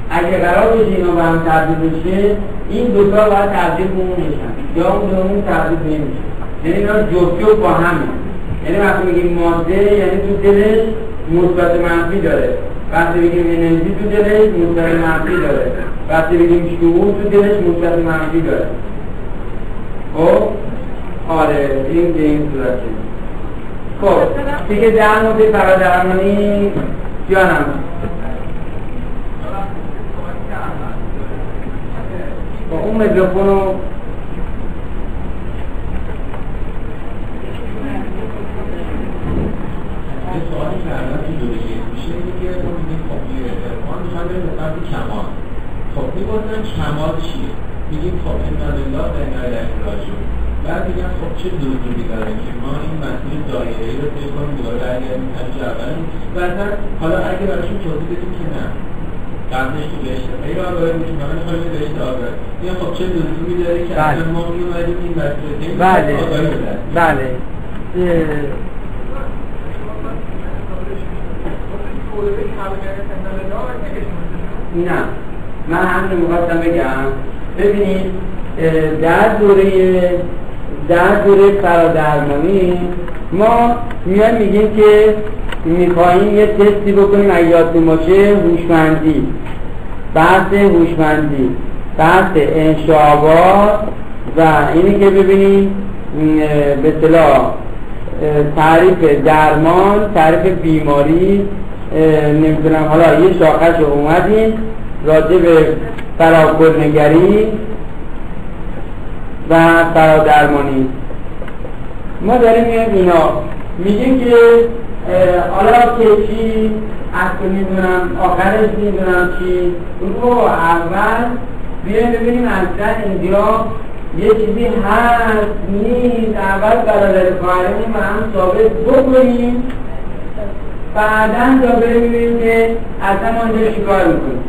اگه قرار بشه اینا با هم تبدیل بشه این دوتا باید تبدیل به اون بشن یا اون به اون تبدیل نمیشه یعنی اینا جفت با همه. یعنی وقتی میگیم ماده یعنی تو دلش مثبت منفی داره. وقتی بگیم انرژی تو دلش مثبت منفی داره. وقتی بگیم شعور تو دلش مثبت منفی داره. خب؟ آره این به این صورته. خب دیگه در مورد فرادرمانی جانم. با اون میکروفون رو یه سوالی که دوره یک میشه اینه که ما میگیم خب یه ارفان می‌خواد به نسبت کمال خب می‌گفتن کمال چیه میگیم خب این الله به نهایت راجع بعد میگن خب چه لزومی داره که ما این مسیر دایره ای رو طی کنیم دوباره برگردیم از اول بعدا حالا اگه براشون توضیح بدیم که نه قبلش تو بهشت غیر آگاهی میشیم همه خواهیم بهشت آگاهی میگن خب چه لزومی داره که بله. اصلا ما میومدیم این مسیر رو طی بله. آگاهی بدن بله اه، نه. من همین می‌خواستم بگم. ببینید در دوره در دوره فرادرمانی ما میایم میگیم که میخواییم یه تستی بکنیم یادتون باشه هوشمندی. بحث هوشمندی بحث انشابات و اینی که ببینیم به اصطلاح تعریف درمان تعریف بیماری نمی‌دونم. حالا یه شاخش رو اومدیم. راجع به فراکرنگری و فرادرمانی. ما داریم میگیم اینا. میگیم که حالا که چی؟ اصلا می‌دونم آخرش می‌دونم چی. رو اول بیایم ببینیم اصلا اینجا یه چیزی هست نیست. اول برادر فارمی و هم ثابت بکنیم. بعدا تا ببینیم که اصلا ما اینجا چیکار می‌کنیم.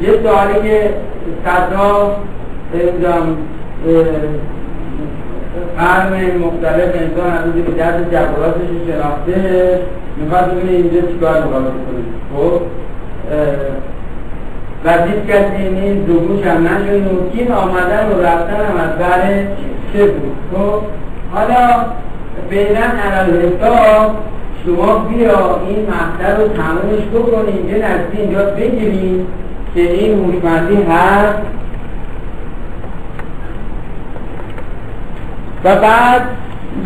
یه سوالی که صدها نمی‌دونم قرن مختلف انسان از به دست جبراتش شناخته می‌خواد ببینه اینجا چیکار می‌خواد بکنه خب و هیچ کسی نیست دوگوش هم نشد. نوکین آمدن و رفتن هم از بر چه بود؟ خب حالا فعلا علال حساب شما بیا این مقطع رو تمومش بکنیم یه نزدی اینجا بگیریم که این هوشمندی هست. و بعد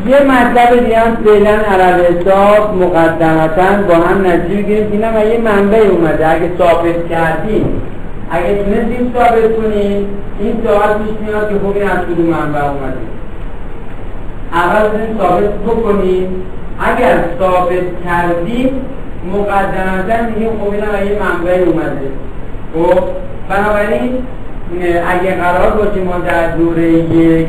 یه مطلب دیگه هم فعلا علال حساب مقدمتا با هم نتیجه بگیریم اینم یه منبع اومده. اگه ثابت کردیم اگه تونستیم ثابت کنیم این سوال پیش میاد که خب این از کدوم منبع اومده. اول ثابت بکنیم اگر ثابت کردیم مقدمتا میگیم خب اینم یه منبع اومده. خب بنابراین اگه قرار باشه ما در دوره یک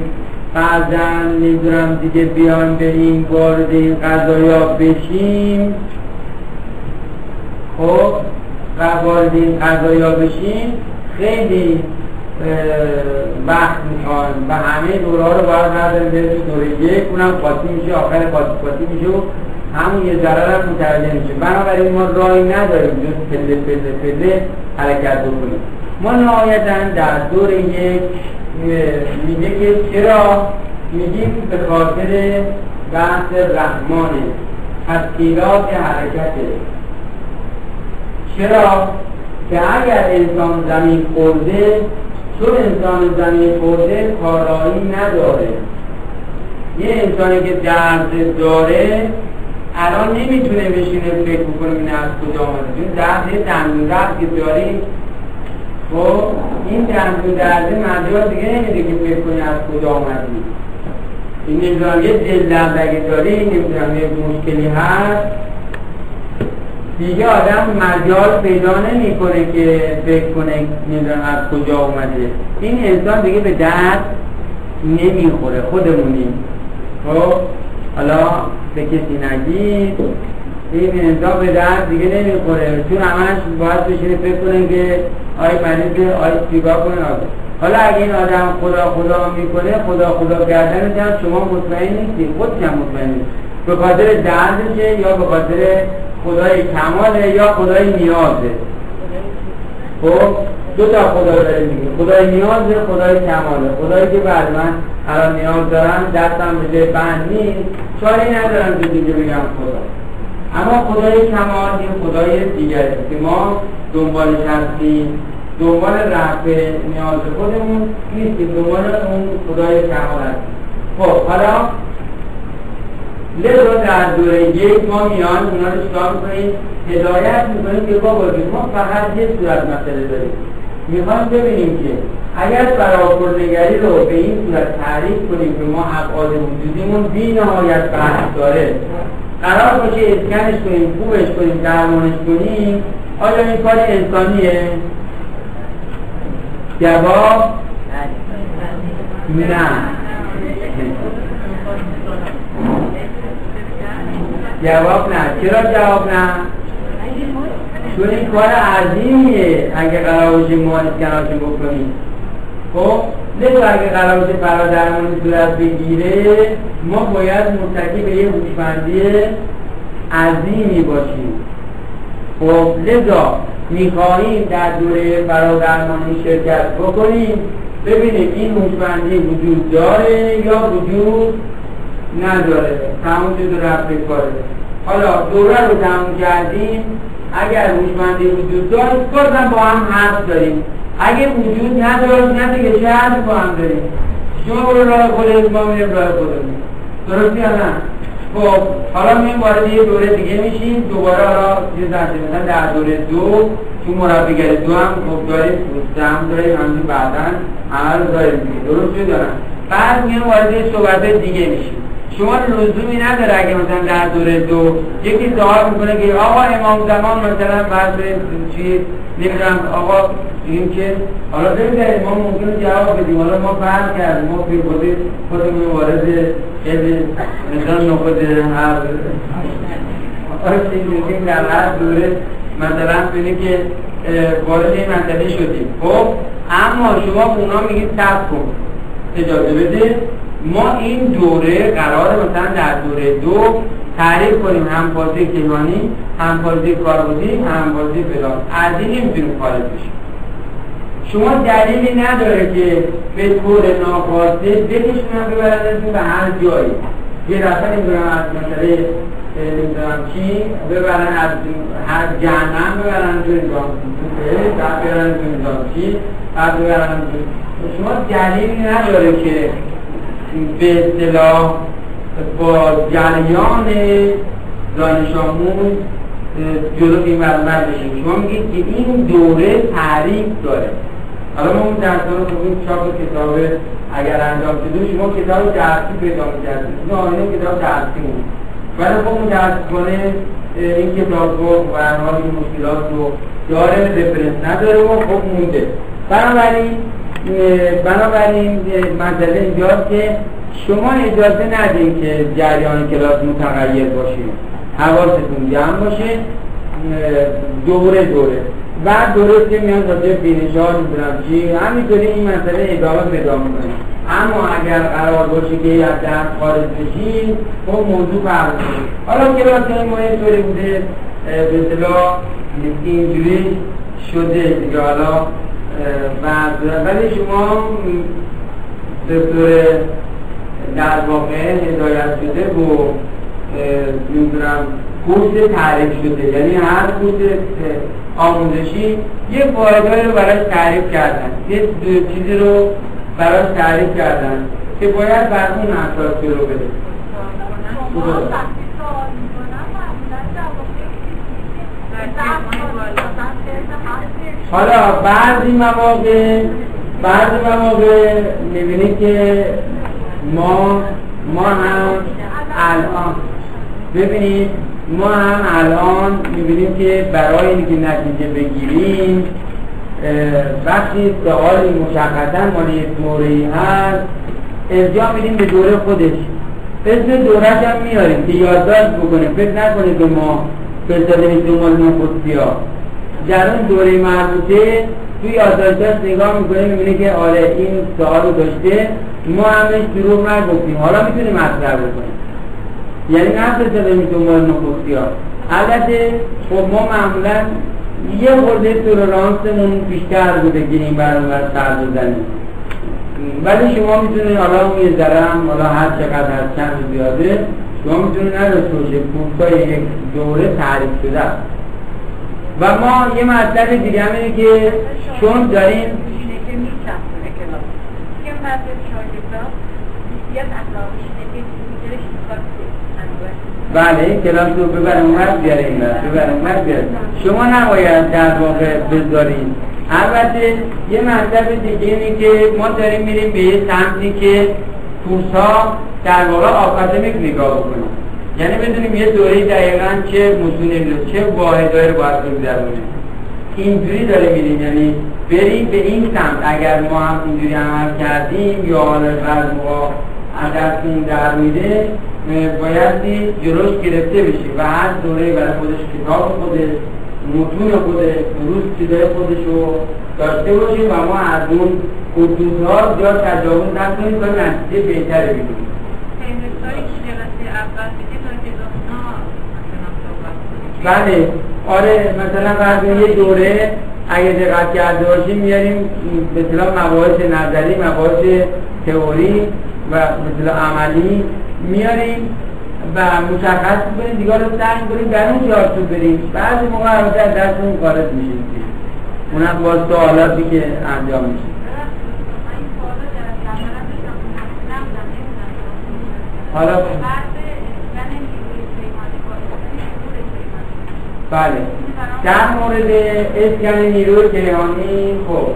بعضا نمی‌دونم دیگه بیان این وارد این قضایا بشیم. خب وارد این قضایا بشیم خیلی وقت می‌خوان. و همه دوره رو باید بریم تو دوره یک اونم قاطی میشه آخر قاطی قاطی میشه و همون یه ضرر هم متوجه میشه. بنابراین ما راهی نداریم جز پله پله پله حرکت بکنیم. ما نهایتا در دور یک میگه که چرا؟ میگیم به خاطر بحث رحمانه تسکیلات حرکته چرا؟ که اگر انسان زمین خورده چون انسان زمین خورده کارایی نداره. یه انسانی که درد داره الان نمی‌تونه بشینه فکر بکنه این از کجا آمده چون درد یه دندون درد که داری خب این دندون درد مجال دیگه نمیده که فکر کنی از کجا آمدی این نمی‌دونم یه دل درد اگه داری نمی‌دونم یه مشکلی هست. دیگه آدم مجال پیدا نمی‌کنه که فکر کنه نمی‌دونم از کجا اومده. این انسان دیگه به درد نمی‌خوره خودمونیم خب حالا به کسی نگید این انسان به درد دیگه نمی‌خوره. چون همش باید بشینه فکر کنه که آی مریض آی سیگاه کنه. حالا اگه این آدم خدا خدا می‌کنه خدا خدا کردن شما مطمئن نیستی. خودش هم مطمئن نیست به خاطر دردشه یا به خاطر خدای کماله یا خدای نیازه؟ خب دو تا خدا داره میگه خدای نیاز خدای کماله. خدایی که بعد من الان نیاز دارم دستم به جای بند نیست. چاری ندارم که دیگه بگم خدا. اما خدای کمال این خدای دیگری که ما دنبالش هستیم دنبال رفع نیاز خودمون نیستیم. دنبال اون خدای کمال هستیم. خب حالا لذا در دوره یک ما میان اونا رو چکار می‌کنیم؟ هدایت می‌کنیم که بابا ما فقط یه صورت مسئله داریم. می‌خوایم ببینیم که اگر برآوردنگری رو به این صورت تعریف کنیم که ما ابعاد وجودیمون بی نهایت بحث داره قرار باشه اسکنش کنیم خوبش کنیم درمانش کنیم. آیا این کار انسانیه؟ جواب؟ نه. جواب نه. چرا جواب نه؟ چون این کار عظیمیه. اگه قرار باشه ما اسکناشو بکنیم. خب لذا اگه قرار باشه فرا درمانی صورت بگیره ما باید متکی به یه هوشمندی عظیمی باشیم. خب لذا می‌خواهیم در دوره فرادرمانی شرکت بکنیم. ببینیم این هوشمندی وجود داره یا وجود نداره. تمام شد رفته کاره. حالا دوره رو تموم کردیم. اگر هوشمندی وجود داشت بازم با هم حرف داریم. اگه وجود نداشت نه دیگه چه حرف با هم داریم؟ شما برو راه خودت ما میریم راه خودمون درستی یا نه؟ خب حالا مییم وارد یه دوره دیگه میشیم. دوباره حالا چیز مثلا در دوره دو تو مربیگر دو هم خب داریم. هم داریم همین بعدا عمل داریم دیگه. درست شد دارم بعد میان وارد یه صحبت دیگه میشیم. شما لزومی نداره اگه مثلا در دوره دو یکی سوال می‌کنه که آقا امام زمان مثلا بعد چی نمی‌دونم. آقا این که حالا ببینید ما ممکنه جواب بدیم. حالا ما فرق کردیم. ما فی خود خودمون وارد مثلا نخود هر چیزی در هر دوره مثلا بینه که وارد این مسئله شدیم. خب اما شما اونا میگید تب کن. اجازه بده ما این دوره قرار مثلا در دوره دو تعریف کنیم هم بازی کیهانی هم بازی کاربردی هم بازی فلان از این نمی‌تونیم خارج بشیم. شما دلیلی نداره که به طور ناخواسته دلشون ببرندتون به هر جایی. یه دفعه نمی‌دونم از مسئله نمی‌دونم چی ببرن از هر جهنم ببرن تو نظام بعد ببرن تو نظام چی بعد ببرن شما دلیلی نداره که به اصطلاح با جریان دانش آموز جلو این برمر بشیم. شما میگید که این دوره تعریف داره. حالا ما اون درس رو خوبیم چاپ کتاب اگر انجام شده شما کتاب درسی پیدا می‌کردید. این آینه کتاب درسی بود. ولی خب متاسفانه این کتاب و حال این مشکلات رو داره رفرنس نداره و خب مونده. بنابراین بنابراین مسئله اینجاست که شما اجازه ندین که جریان کلاس متغیر باشه حواستون جمع باشه دوره دوره. بعد درست که میان راجع بینشار می‌دونم چی همینطوری این مسئله ادامه پیدا می‌کنه. اما اگر قرار باشه که از درس خارج بشیم خب موضوع فرق حالا کلاس ما اینطوری بوده به اصطلاح اینجوری شده دیگه. حالا بعد ولی شما دکتر در واقع هدایت شده و نمی‌دونم کورس تعریف شده. یعنی هر کورس آموزشی یه فایده رو براش تعریف کردن. یه چیزی رو براش تعریف کردن که باید بر اون اساس رو بده. حالا بعضی مواقع بعضی مواقع می‌بینی که ما ما هم الان ببینید ما هم الان می‌بینیم که برای اینکه نتیجه بگیریم وقتی سوال مشخصا مال یک دوره هست ارجاع میدیم به دوره خودش. اسم دورش هم میاریم که یادداشت بکنه فکر نکنید که ما فرستاده نیستیم مال نخستی ها در اون دوره مربوطه توی یادداشتاش نگاه می‌کنیم می‌بینه که آره این سوال رو داشته ما همش دروغ نگفتیم حالا می‌تونیم مطرح بکنیم یعنی نفرستاده می‌تونیم مال نخستی ها البته خب ما معمولا یه خورده تولرانسمون بیشتر بوده گیریم برانور سر بزنیم ولی شما می‌تونید حالا اون یه ذرم حالا هر چقدر از چند زیاده شما می‌تونید نداشته باشه کورسای یک دوره تعریف شده. است و ما یه مطلب دیگه هم اینه که چون داریم بله کلاس رو ببر اونور بیاره این ببر اونور بیاره. شما نباید در واقع بذارید. البته یه مطلب دیگه اینه که ما داریم میریم به یه سمتی که کورس ها در واقع آکادمیک نگاه بکنیم. یعنی بدونیم یه دوره دقیقا چه متونی چه واحدهایی رو باید بگذرونه اینجوری داره میریم یعنی بریم به این سمت. اگر ما هم اینجوری عمل کردیم یا حالا بعض موقع عددتون در میده بایستی جلوش گرفته بشه و هر دوره برای خودش کتاب خودش متون خودش روز چیزای خودش رو داشته باشیم و ما از اون حدودها یا تجاوز نکنیم تا نتیجه بهتره بگیریم بله. آره مثلا بعد یه دوره اگه دقت کرده باشیم میاریم مثلا مباحث نظری مباحث تئوری و مثلا عملی میاریم و مشخص کنیم دیگه رو سعی کنیم در اون جارتو بریم. بعضی موقع البته از دست اون خارج میشیم. اونم باز سوالاتی که انجام میشه. حالا بله. در مورد اسکن نیروی کیهانی خب.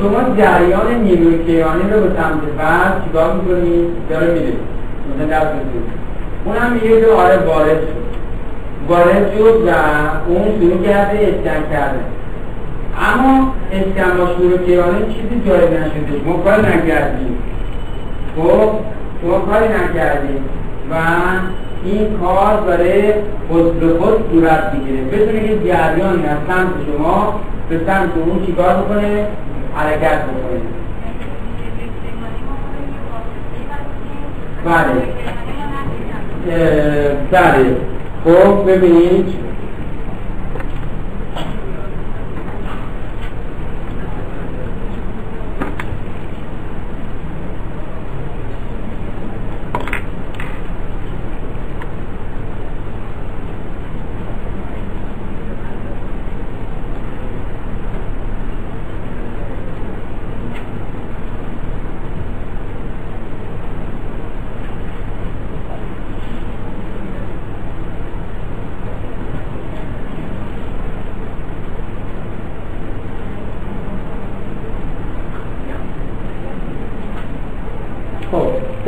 شما جریان نیروی کیهانی رو به سمت بعد چیکار می‌کنید داره میره. مثلا دست اونم میگه که آره وارد شد. وارد شد و اون شروع کرده اسکن کرده. اما اسکن با شروع کیهانی چیزی جالب نشده ما کاری نکردیم. خب شما کاری نکردیم. و این کار داره خود به خود صورت می‌گیره. بدونی که جریانی از سمت شما به سمت اون چیکار بکنه حرکت بکنه بله. بله. خب ببینید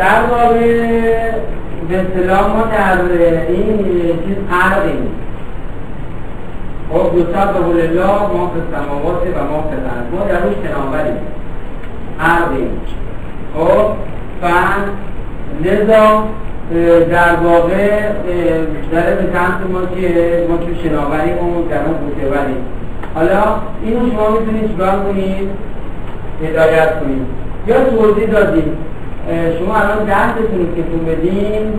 در واقع به اصطلاح ما در این چیز عرقیم خب دو به الله ما به سماوات و ما به ما در روش شناوریم. عرقیم خب و لذا در واقع داره به سمت ما که ما تو شناوریم و در اون بوتوریم حالا اینو شما می‌تونید چیکار کنید؟ هدایت کنید. یا توضیح دادیم. شما الان درستون که تو بدین.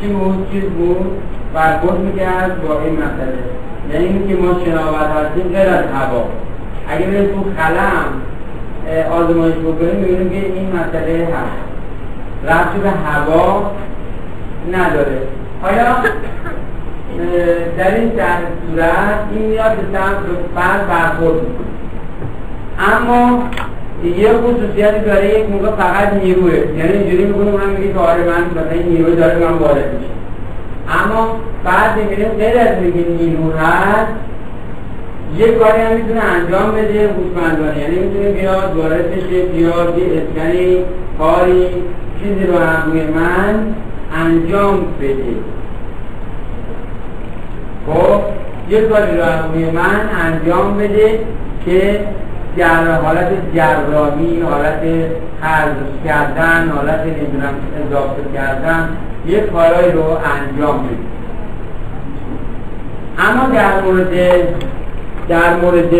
چی بود؟ چیز بود؟ برخورد می‌کرد با این مسئله. یعنی اینکه ما شناور هستیم غیر از هوا. اگه بریم تو خلم آزمایش بکنیم می‌بینیم که این مسئله هست. رفتی به هوا نداره. آیا؟ در این صورت این میاد به سمت برخورد می‌کنه. اما یه خصوصیتی داره یک موقع فقط نیروه. یعنی اینجوری می‌کنه من میگه که آره من مثلا این نیروی داره من وارد میشه. اما بعد می‌بینیم غیر از میگه نیرو هست یه کاری هم می‌تونه انجام بده هوشمندانه. یعنی می‌تونه بیاد وارد بشه بیاد یه اسکنی کاری چیزی رو هم روی من انجام بده. خب یه کاری رو روی من انجام بده که در حالت جراحی حالت حذف کردن حالت نمی‌دونم اضافه کردن یه کارایی رو انجام بدید اما در مورد در مورد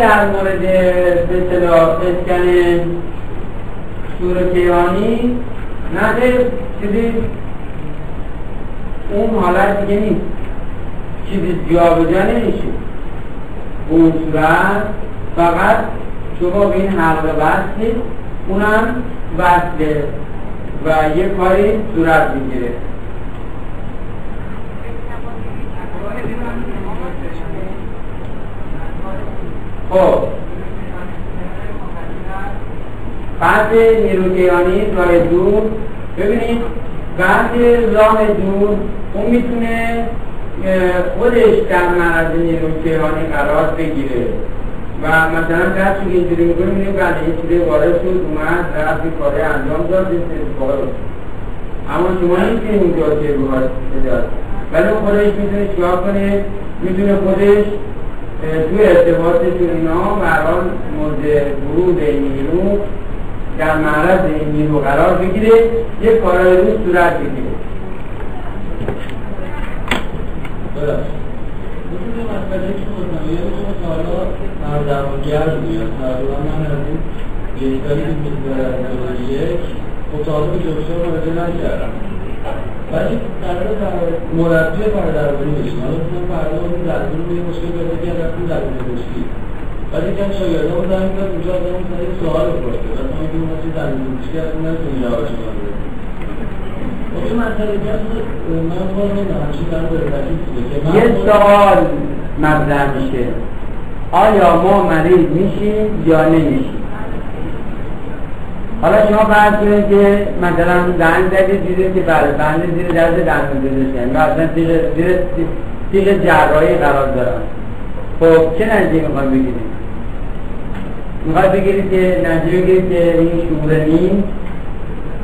در مورد به اصطلاح اسکن شور کیهانی نه چیزی. اون حالت دیگه نیست. چیزی جابجا نمیشه. اون صورت فقط شما به این حلقه بستید اونم بسته و یه کاری صورت می‌گیره. خب. بعد نیروکیانی راه دور. ببینید بعد راه دور اون می‌تونه خودش در معرض نیروکیانی قرار بگیره. و مثلا دست که اینجوری می‌کنه می‌بینیم بعد این چیزی وارد شد اومد طرف کاره انجام داد اتفاق اما شما نمی‌تونید اونجا که روحات بداد. ولی خودش می‌تونه چیکار کنه؟ می‌تونه خودش توی ارتباطشون اینا برحال مورد ورود نیرو در معرض این نیرو قرار بگیره یک کارهای رو صورت بگیره. به جلوشه مراجعه نکردم ولی قرار مربی پردربانی بشین حالا فردا اون دربون روی مشکل پیدا کردم رفتیم دربون پزشکی ولی یکم شاگردا رو زنگ داد اونجا آدم سر یه سوال پرسید. اینکه ما چه دربون پزشکی اصلا نمی‌تونیم جواب شما بده خب این مسئله که من نمی‌دونم همچین در یه سوال مطرح میشه. آیا ما مریض میشیم یا نمیشیم؟ حالا شما فرض کنید که مثلا زنگ زدید دیدید که بله بنده زیر درد دندون پزشکی و اصلا تیغ جراحی قرار دارن. خب چه نتیجه می‌خوای بگیرید می‌خوای بگیرید که نتیجه بگیرید که این شعور نیم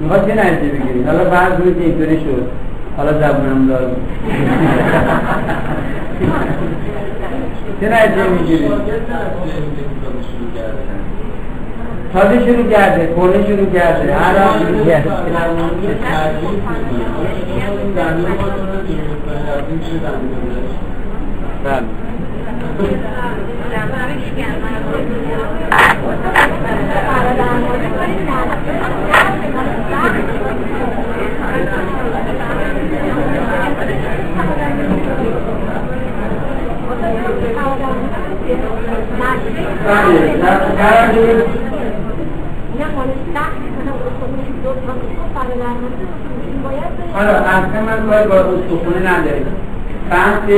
می‌خواد چه نتیجه بگیرید حالا فرض کنید که اینطوری شد. حالا زبونم دارم چه نتیجه می‌گیرید تازه شروع کرده کنه شروع کرده هر شروع کرده. بله. حالا اصلا من باید با استخونه نداریم بحث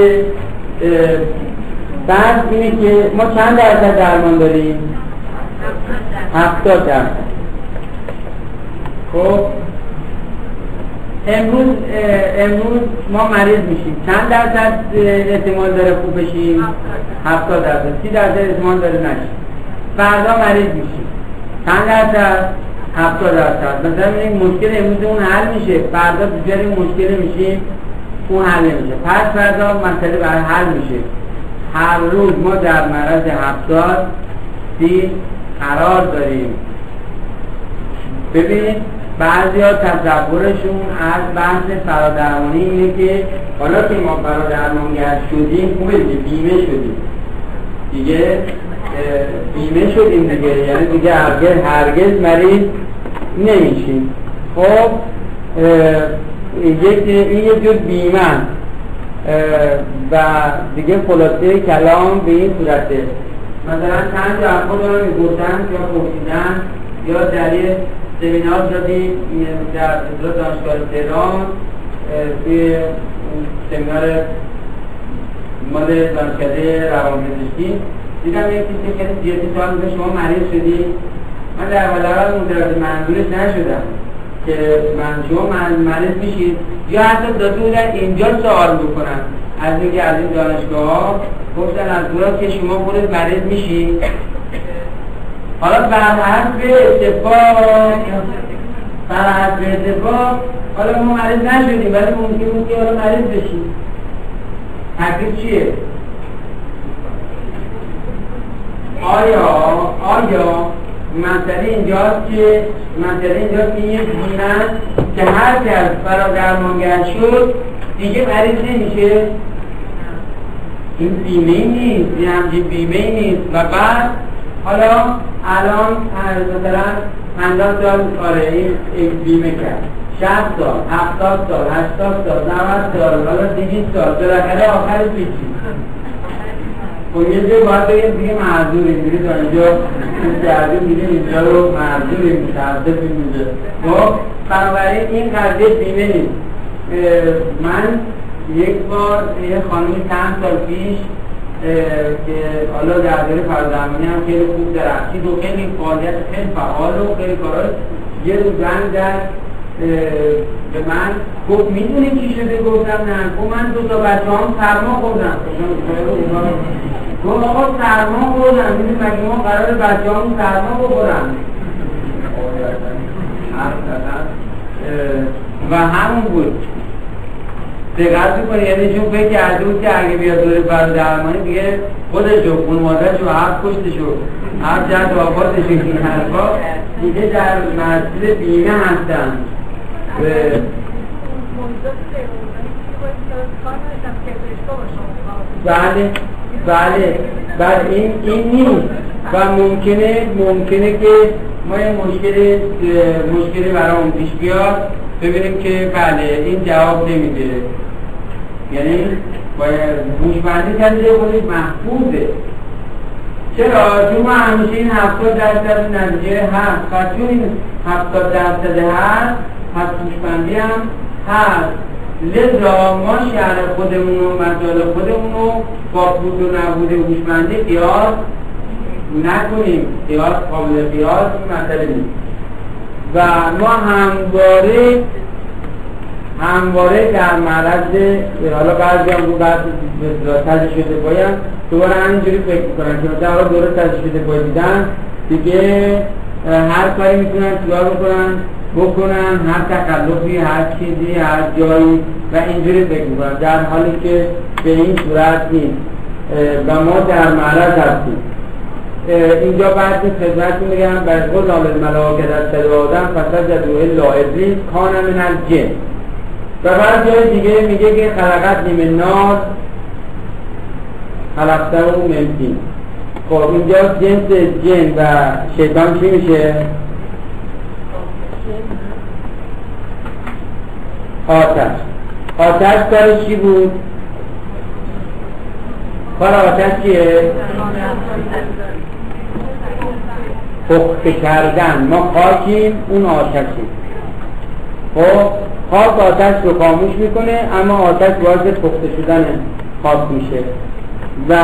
بحث اینه که ما چند درصد درمان داریم؟ هفتاد درصد خب امروز امروز ما مریض میشیم چند درصد احتمال داره خوب بشیم؟ هفتاد درصد سی درصد احتمال داره نشیم فردا مریض میشیم چند درصد؟ هفتاد درصد. مثلا این مشکل امروز اون حل میشه. فردا دیگر این مشکل میشه اون حل نمیشه. پس فردا مسئله برای حل میشه. هر روز ما در معرض هفتاد سی قرار داریم. ببینید بعضی ها تصورشون از بحث فرادرمانی اینه که حالا که ما فرادرمانگر شدیم خوبه دیگه بیمه شدیم. دیگه بیمه شدیم دیگه. یعنی دیگه هرگز هرگز مریض نمیشیم. خب یک این یه جور بیمه و دیگه خلاصه کلام به این صورته. مثلا چند خود رو می‌گفتن یا پرسیدن یا در یه سمینار دادیم در دانشگاه تهران توی سمینار مال دانشکده روانپزشکی دیدم یک کسی که دیتی سوال میگه شما مریض شدی. من در اول اول متوجه منظورش نشدم که من شما مریض میشید. یا حتی داده بودن اینجا سوال بکنن از اینکه از این دانشگاه ها گفتن از دورا که شما خودت مریض میشی. حالا بر حسب اتفاق بر حسب اتفاق حالا ما مریض نشدیم ولی ممکن بود که حالا مریض بشیم. تکلیف چیه؟ آیا آیا مسئله اینجاست که مسئله اینجاست که یه بیمه که هر کس برای درمانگر شد دیگه مریض نمیشه. این بیمه نیست این همچین بیمه نیست. و بعد حالا الان مثلا 50 سال آره این بیمه کرد. 60 سال 70 سال 80 سال 90 سال حالا 200 سال. بالاخره آخر پیچی. خب یه جای باید بگیم دیگه معذوریم. دیگه تا اینجا کردیم دیگه اینجا رو معذوریم. متاسفیم اینجا. خب بنابراین این قضیه بیمه نیست. من یک بار یه خانمی چند سال پیش که حالا در دوره فرزمانی هم خیلی خوب درخشید و خیلی فعالیت خیلی فعال و خیلی کارا یه رو زنگ زد. به من گفت می‌دونی چی شده؟ گفتم نه. گفت من دو تا بچه هم سرما خوردم. گفت آقا سرما خوردم. می‌دونی مگه ما قرار بچه هم سرما بخورم و همون بود. دقت می‌کنه یعنی چون فکر کرده بود که اگه بیاد دوره فرد درمانی دیگه خودش و خون مادرش و هر کشتش و هر جد آبادش این حرفا دیگه در مسئله بیمه هستن. بله بله بله این این نیست و ممکنه ممکنه که ما یه مشکل مشکلی برامون پیش بیاد. ببینیم که بله این جواب نمیده. یعنی باید هوشمندی کنید خودش محفوظه. چرا؟ چون ما همیشه این هفتاد درصد نتیجه هست پس چون این هفتاد درصد هست پس هوشمندی هم هست لذا ما شهر خودمون و مجال خودمون رو با بود و نبود هوشمندی قیاس نکنیم. قیاس قابل قیاس مسئله نیست. و ما همواره همواره در معرض حالا بعضی هم بعد تجربه شده باید دوباره همینجوری فکر می‌کنن که مثلا حالا دوره تجربه شده باید دیدن. دیگه هر کاری می‌تونن چیکار بکنن بکنن هر تکلفی هر چیزی هر جایی و اینجوری فکر در حالی که به این صورت نیست. و ما در معرض هستیم. اینجا بعد خدمت میگم. بر قول عامل ملاکه در سر آدم فسد جدوه لائبی کان من الجن. و بعد جای دیگه میگه که خلقت نیمه نار خلقته و ممتین خب اینجا جنس جن و شیطان چی میشه؟ آتش آتش کارش چی بود؟ کار آتش چیه؟ پخته کردن ما خاکیم اون آتشیم خب خاک آتش رو خاموش می‌کنه اما آتش باعث پخته شدن خاک میشه و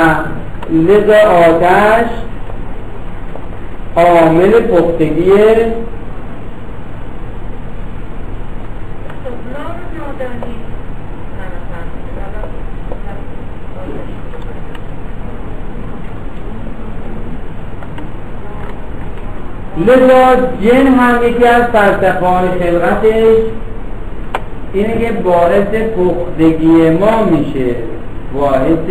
لذا آتش عامل پختگی لذا جن هم یکی از فلسفه‌های خلقتش اینه که باعث پختگی ما میشه. باعث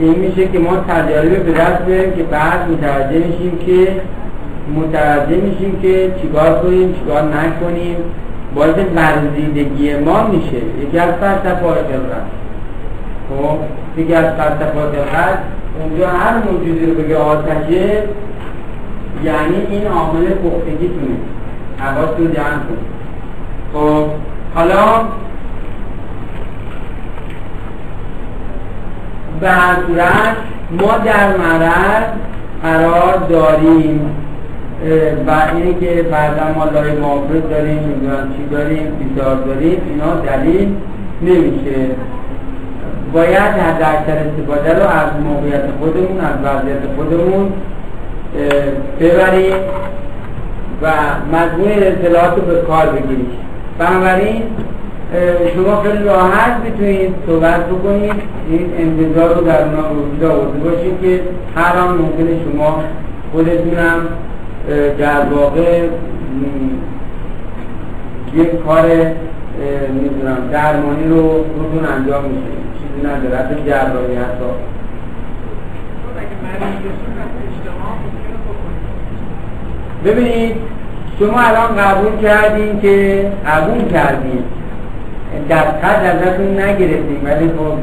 این میشه که ما تجربه به دست بیاریم که بعد متوجه میشیم که متوجه میشیم که چیکار کنیم چیکار نکنیم. باعث برزیدگی ما میشه. یکی از فلسفه خلقت. خب یکی از فلسفه خلقت اونجا هر موجودی رو بگه آتشه یعنی این عامل پختگی تونه. حواس رو جمع کن. خب حالا به هر صورت ما در معرض قرار داریم. و اینه که بعدا ما لای معافظ داریم چی داریم بیدار داریم اینا دلیل نمیشه. باید حد اکثر استفاده رو از موقعیت خودمون از وضعیت خودمون ببریم و مجموع اطلاعات رو به کار بگیریم. بنابراین شما خیلی راحت می‌تونید صحبت بکنید. این انتظار رو در اونا وجود آورده باشید که هر آن ممکنه شما خودتونم در واقع یک کار می‌دونم درمانی رو روتون انجام میشه نداره حتی جراحی حتی. ببینید شما الان قبول کردین که قبول کردین. دستخط ازتون نگرفتیم ولی خب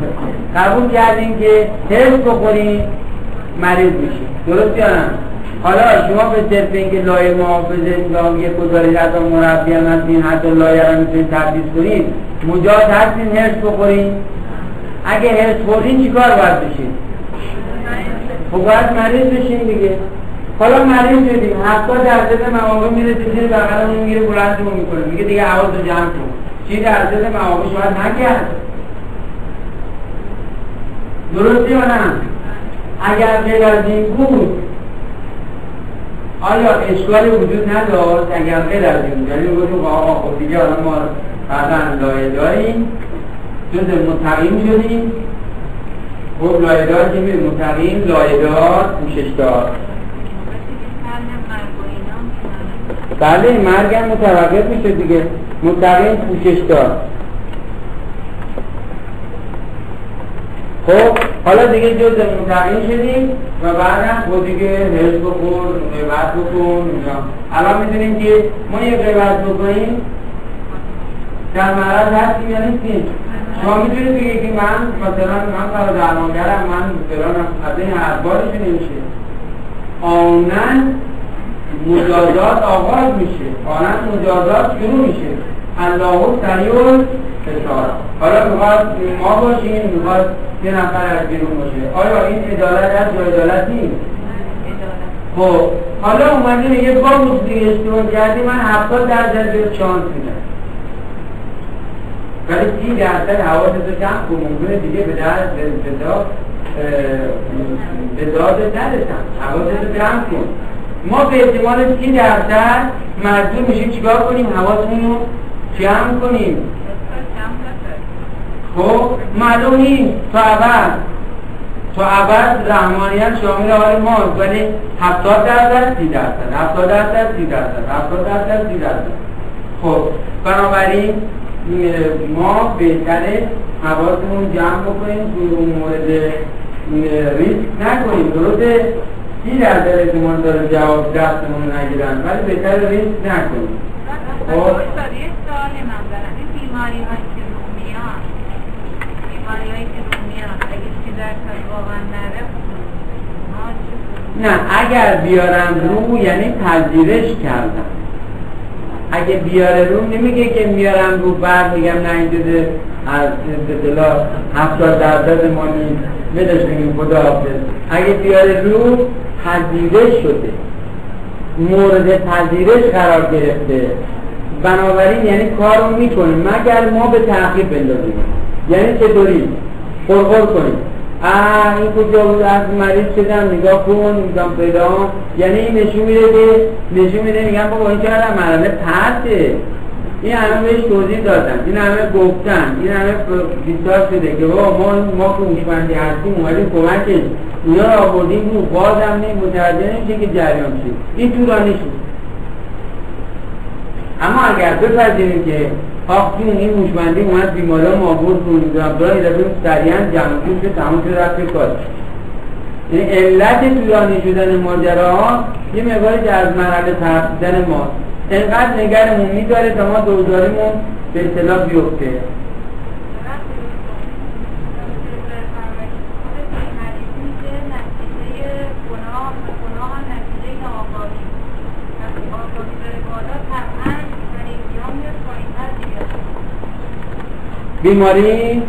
قبول کردیم که تست بخوریم مریض میشه درست یا حالا شما به صرف اینکه لایه محافظ نظام یک گزارش از مربی هم هستین حتی لایه رو می‌تونید تبدیل کنید مجاز هستین هرس بخورین؟ اگه هرس خوردین چیکار باید بشین؟ خب باید مریض بشین دیگه. حالا مریض شدیم هفتاد درصد مواقع میره زیر بغلمون می‌گیره بلندمون می‌کنه. میگه دیگه حواس رو جمع کن. چی درصد مواقع شاید نکرد؟ درسته یا نه؟ اگر غیر از این بود آیا اشکالی وجود نداشت؟ اگر غیر از این یعنی بود آقا خب دیگه حالا ما بعدا لایه داریم. جز متقیم شدیم خب لایه دار که میره متقیم لایه دار پوشش دار بله مرگ هم متوقف میشه دیگه. متقیم پوشش دار خب حالا دیگه جز متقین شدیم و بعدم خود دیگه حس بخور غیبت بکن الان می‌دونیم که ما یه غیبت بکنیم. در معرض هستیم یا نیستیم؟ شما می‌تونید بگید که من مثلا من کار درمانگرم من فلان از این حرفارش نمیشه؟ آنن مجازات آغاز میشه. آنن مجازات شروع میشه. الله سریع فشار حالا می‌خواد ما باشیم می‌خواد یه نفر از بیرون باشه. آیا این عدالت از یا عدالت نیست؟ خب حالا اومده میگه با موسیقی اشتباه کردی من هفتاد درصد به چانس میدم. ولی سی درصد حواست رو جمع کن ممکنه دیگه به درد به داد نرسم حواست رو جمع کن. ما به احتمال سی درصد مجبور میشیم چیکار کنیم؟ حواسمون رو جمع کنیم. خب معلوم نیست. تا عبد تا عبد رحمانیت شامل حال ماست. ولی هفتاد درصد سی درصد. هفتاد درصد سی درصد. هفتاد درصد سی درصد. خب بنابراین ما بهتره حواسمون جمع بکنیم تو اون مورد ریسک نکنیم. درسته؟ سی درصد احتمال داره جواب دستمون نگیرن؟ ولی بهتر ریسک نکنیم. خب سوال من دارم. این بیماری هایی که رومیان بیماری هایی که رومیان اگه سی درصد واقعا نره نه اگر بیارن رو یعنی پذیرش کردن. اگه بیاره رو نمیگه که میارم رو بعد میگم نه این دیده از اصطلاح هفتاد درصد ما نیست. بدش میگیم خدا حافظ. اگه بیاره رو پذیرش شده. مورد پذیرش قرار گرفته. بنابراین یعنی کار رو می‌کنه. مگر ما به تحقیق بندازیم؟ یعنی چطوری؟ خورخور کنیم. آه این کجا بود؟ از مریض شدم نگاه کن میگم پیدا یعنی این نشون میده که نشون میده میگم بابا این چقدر مرحله پرته. این همه بهش توضیح دادن. این همه گفتن. این همه دیدار شده که بابا ما ما که هستیم اومدیم کمکش. اینا رو آوردیم رو بازم نیم متوجه نمیشه که جریان شد این طولانی شد. اما اگر بپذیریم که آخون این هوشمندی اومد بیمارا ما بود رو نمی‌دونم این دفعه سریعا جمع شد تمام شد رفت کار. یعنی علت طولانی شدن ماجراها یه مقداری از مرحله ترسیدن ماست انقدر نگرمون میداره تا ما دوزاریمون به اصطلاح بیفته. بیماری؟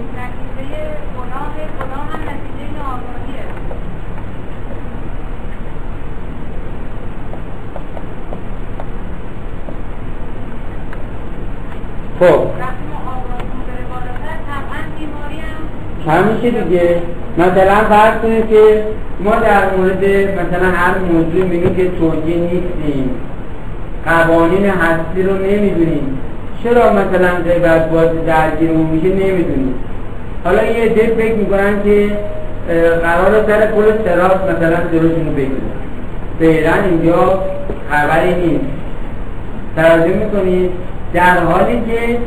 خب. همیشه دیگه؟ مثلا فرض کنید که ما در مورد مثلا هر موضوع میگیم که توجیه نیستیم. قوانین هستی رو نمی‌دونیم. چرا مثلا غیبت باز درگیرمون میشه نمی‌دونیم حالا یه عده فکر می‌کنن که قرار سر پل سراس مثلا جلوشون رو بگیرن. فعلا اینجا خبری نیست. توجه می‌کنید در حالی که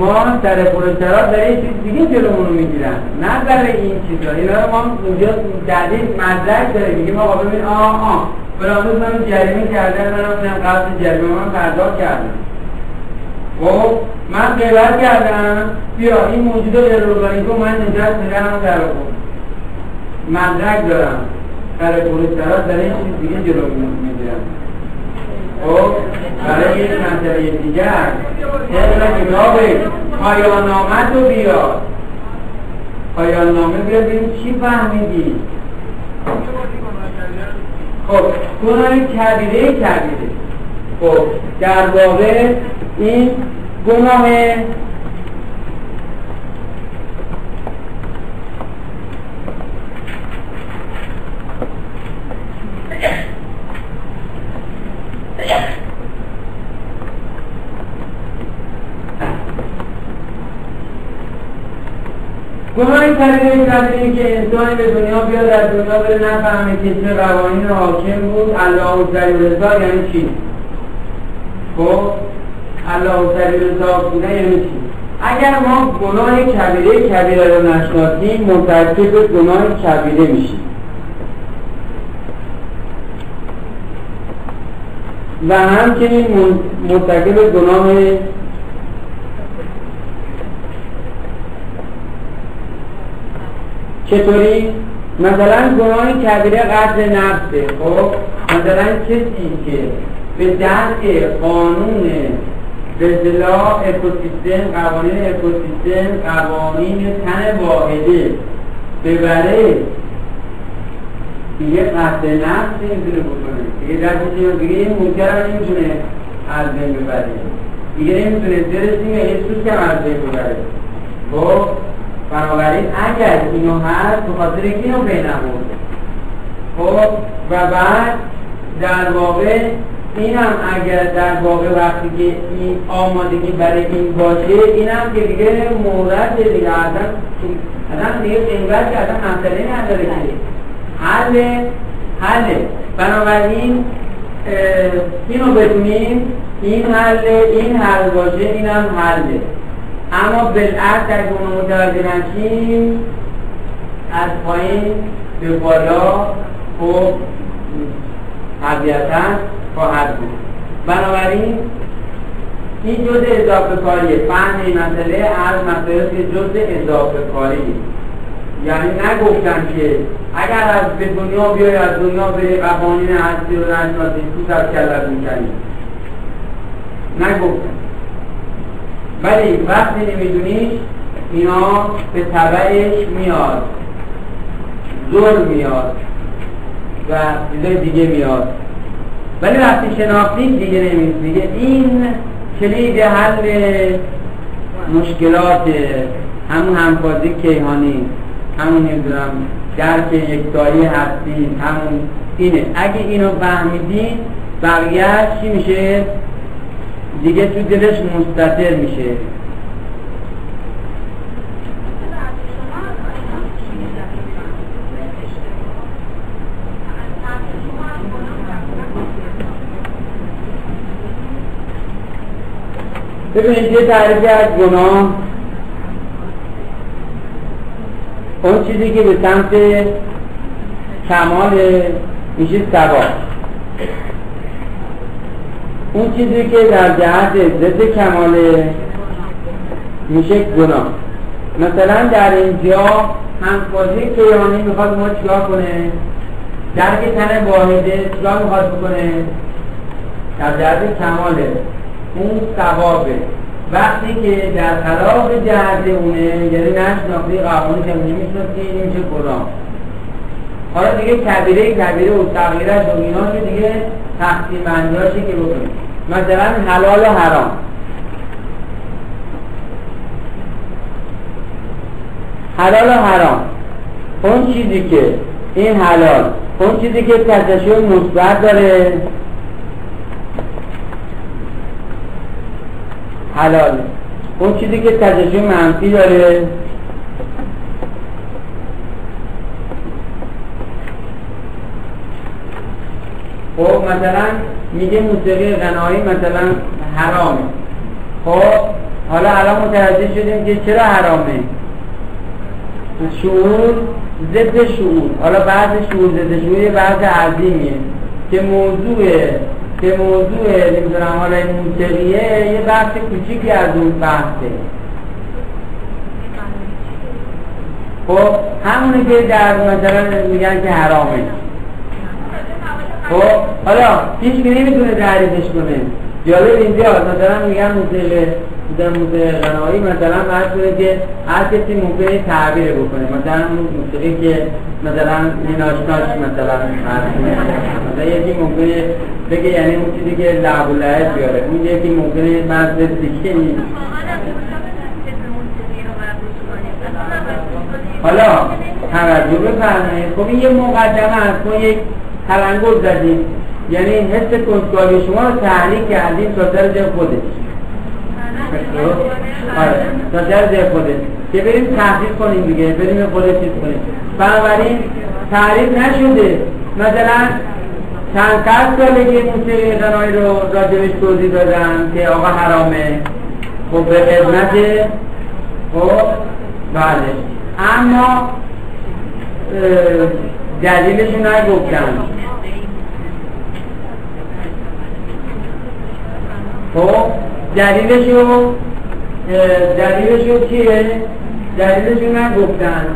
ما سر سراس داره یه چیز دیگه جلومون رو می‌گیرن. نه در این چیزا. اینا رو ما اونجا دلیل مدرک داره. میگه ما ببین آه آه. فلان من جریمه کردن من قبل جریمه من پرداخت کردم. خب من غیبت کردم. بیا این موجود غیرارگانیک رو من نجات میدم در آورد مدرک دارم. در پروسترات در این چیز دیگه جلو می‌گیرم خب برای یک مسئله دیگر. طبق پایان نامه رو بیار پایان نامه بیا ببین چی فهمیدی. خب گناه کبیره کبیره. خب در واقع این گناه گناه کبیره کبیره که انسانی به دنیا بیاد در دنیا بره نفهمه که چه قوانین حاکم بود الله سری رضا یعنی چی؟ خب الله سری رضا بوده یعنی چی اگر ما گناه کبیره کبیره رو نشناسیم مرتکب گناه کبیره میشیم. و همچنین مرتکب گناه چطوری؟ مثلا گناه کبیره قتل نفسه خب؟ مثلا کسی که به درک قانون به اکوسیستم قوانین اکوسیستم قوانین تن واحده ببره. دیگه قتل نفس نمی‌تونه بکنه. دیگه دستش دیگه این منکر هم نمی‌تونه از بین ببره. دیگه نمی‌تونه دلش نمی‌تونه یه سوز کم از بین ببره. خب بنابراین اگر اینو هست به خاطر اینو بین خب و بعد در واقع اینم اگر در واقع وقتی که این آمادگی برای این باشه اینم که دیگه مورد دیگه اصلا اصلا دیگه قیمت که اصلا مسئله نداره که حل حل. بنابراین اینو بدونیم این حل این حل باشه اینم حله اما بالعکس اگه اونو متوجه نشیم از پایین به بالا خب طبیعتا خواهد بود. بنابراین این جزء اضافه کاریه فهم این مسئله از مسئله که جزء اضافه کاری یعنی نگفتن که اگر از به دنیا بیای از دنیا به قوانین هستی رو نشناسی تو از کلت می‌کنی. نگفتن ولی وقتی نمیدونیش اینا به تبعش میاد. ظلم میاد. و چیزای دیگه میاد. ولی وقتی شناختید دیگه نمید دیگه این کلید حل مشکلات همون همکازی کیهانی همون نمی‌دونم درک یکتایی هستی همون اینه. اگه اینو فهمیدین بقیه چی میشه؟ دیگه تو دلش مستطر میشه. ببینید یه تعریفی از گناه اون چیزی که به سمت کمال میشه سبا اون چیزی که در جهت ضد کماله میشه گناه. مثلا در اینجا همکازی کیانی می‌خواد ما چیکار کنه؟ درک تن واحده چیکار می‌خواد بکنه؟ در جهت کماله. اون ثوابه. وقتی که در خلاف جهت اونه یعنی نشناختی قوانین که نمیشناختی این میشه گناه حالا دیگه کبیره کبیره و تغییرش و اینا که دیگه تقسیم بندیاشی که بکنیم. مثلا حلال و حرام. حلال و حرام. اون چیزی که این حلال اون چیزی که تجشع مثبت داره حلال. اون چیزی که تجشع منفی داره. خب مثلا میگه موسیقی غنایی مثلا حرامه. خب حالا الان متوجه شدیم که چرا حرامه؟ شعور ضد شعور. حالا بعض شعور ضد شعور یه بعض عظیمیه که موضوع که موضوع نمی‌دونم حالا این موسیقیه یه بحث کوچیکی از اون بحثه. خب همونی که در مثلا میگن که حرامه. خب حالا هیچ که نمی‌تونه تعریفش کنه. جالب اینجا مثلا میگن موسیقی در موسیقی غنایی مثلا فرض کنه که هر کسی ممکنه تعبیر بکنه. مثلا موسیقی که مثلا نیناشناش مثلا مثلا یکی ممکنه بگه یعنی اون چیزی که لعب و لعب بیاره. اون یکی ممکنه مرز دیگه نیست. حالا توجه بفرمایید. خب این یه مقدمه است. ما یک تلنگر زدیم. یعنی حس کنجکاوی شما رو تحریک کردیم تا جای خودش. تا سر جای خودش که بریم تحقیق کنیم دیگه بریم خودش چیز کنیم. بنابراین تعریف نشده. مثلا چند قد ساله که موسیقی غنایی رو راجبش توضیح دادن که آقا حرامه. خب به خدمت. خب بله. اما دلیلشو نگفتن. خب دلیلشو دلیلشو چیه؟ دلیلشو نگفتن.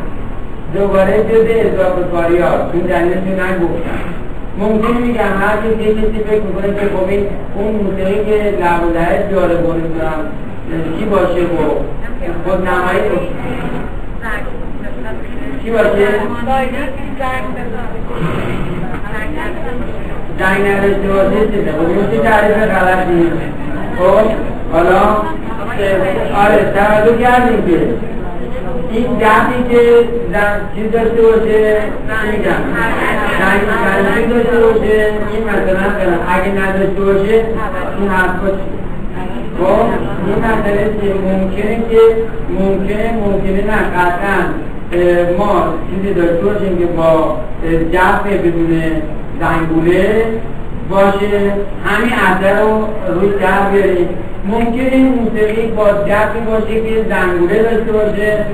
دوباره جز اضافه کاری ها. چون دلیلشو نگفتن. ممکن میگم هر که یه کسی فکر می‌کنه که خب اون موسیقی که لب و جاره کنیم چی باشه و خود نمایی چی باشه؟ زنگ نداشته باشه چیزه خب تعریف غلطی خب؟ حالا آره توجه کردیم که این دمی که چیز داشته باشه میگم زنگ داشته باشه این مثلا اگه نداشته باشه این حرفا خب این مسئله که ممکنه که ممکنه ممکنه نه قطعا ما چیزی داشته باشیم که با جفت بدون زنگوله باشه. همین اثر رو روی در بیاریم. ممکن این موسیقی با جفتی باشه که زنگوله داشته باشه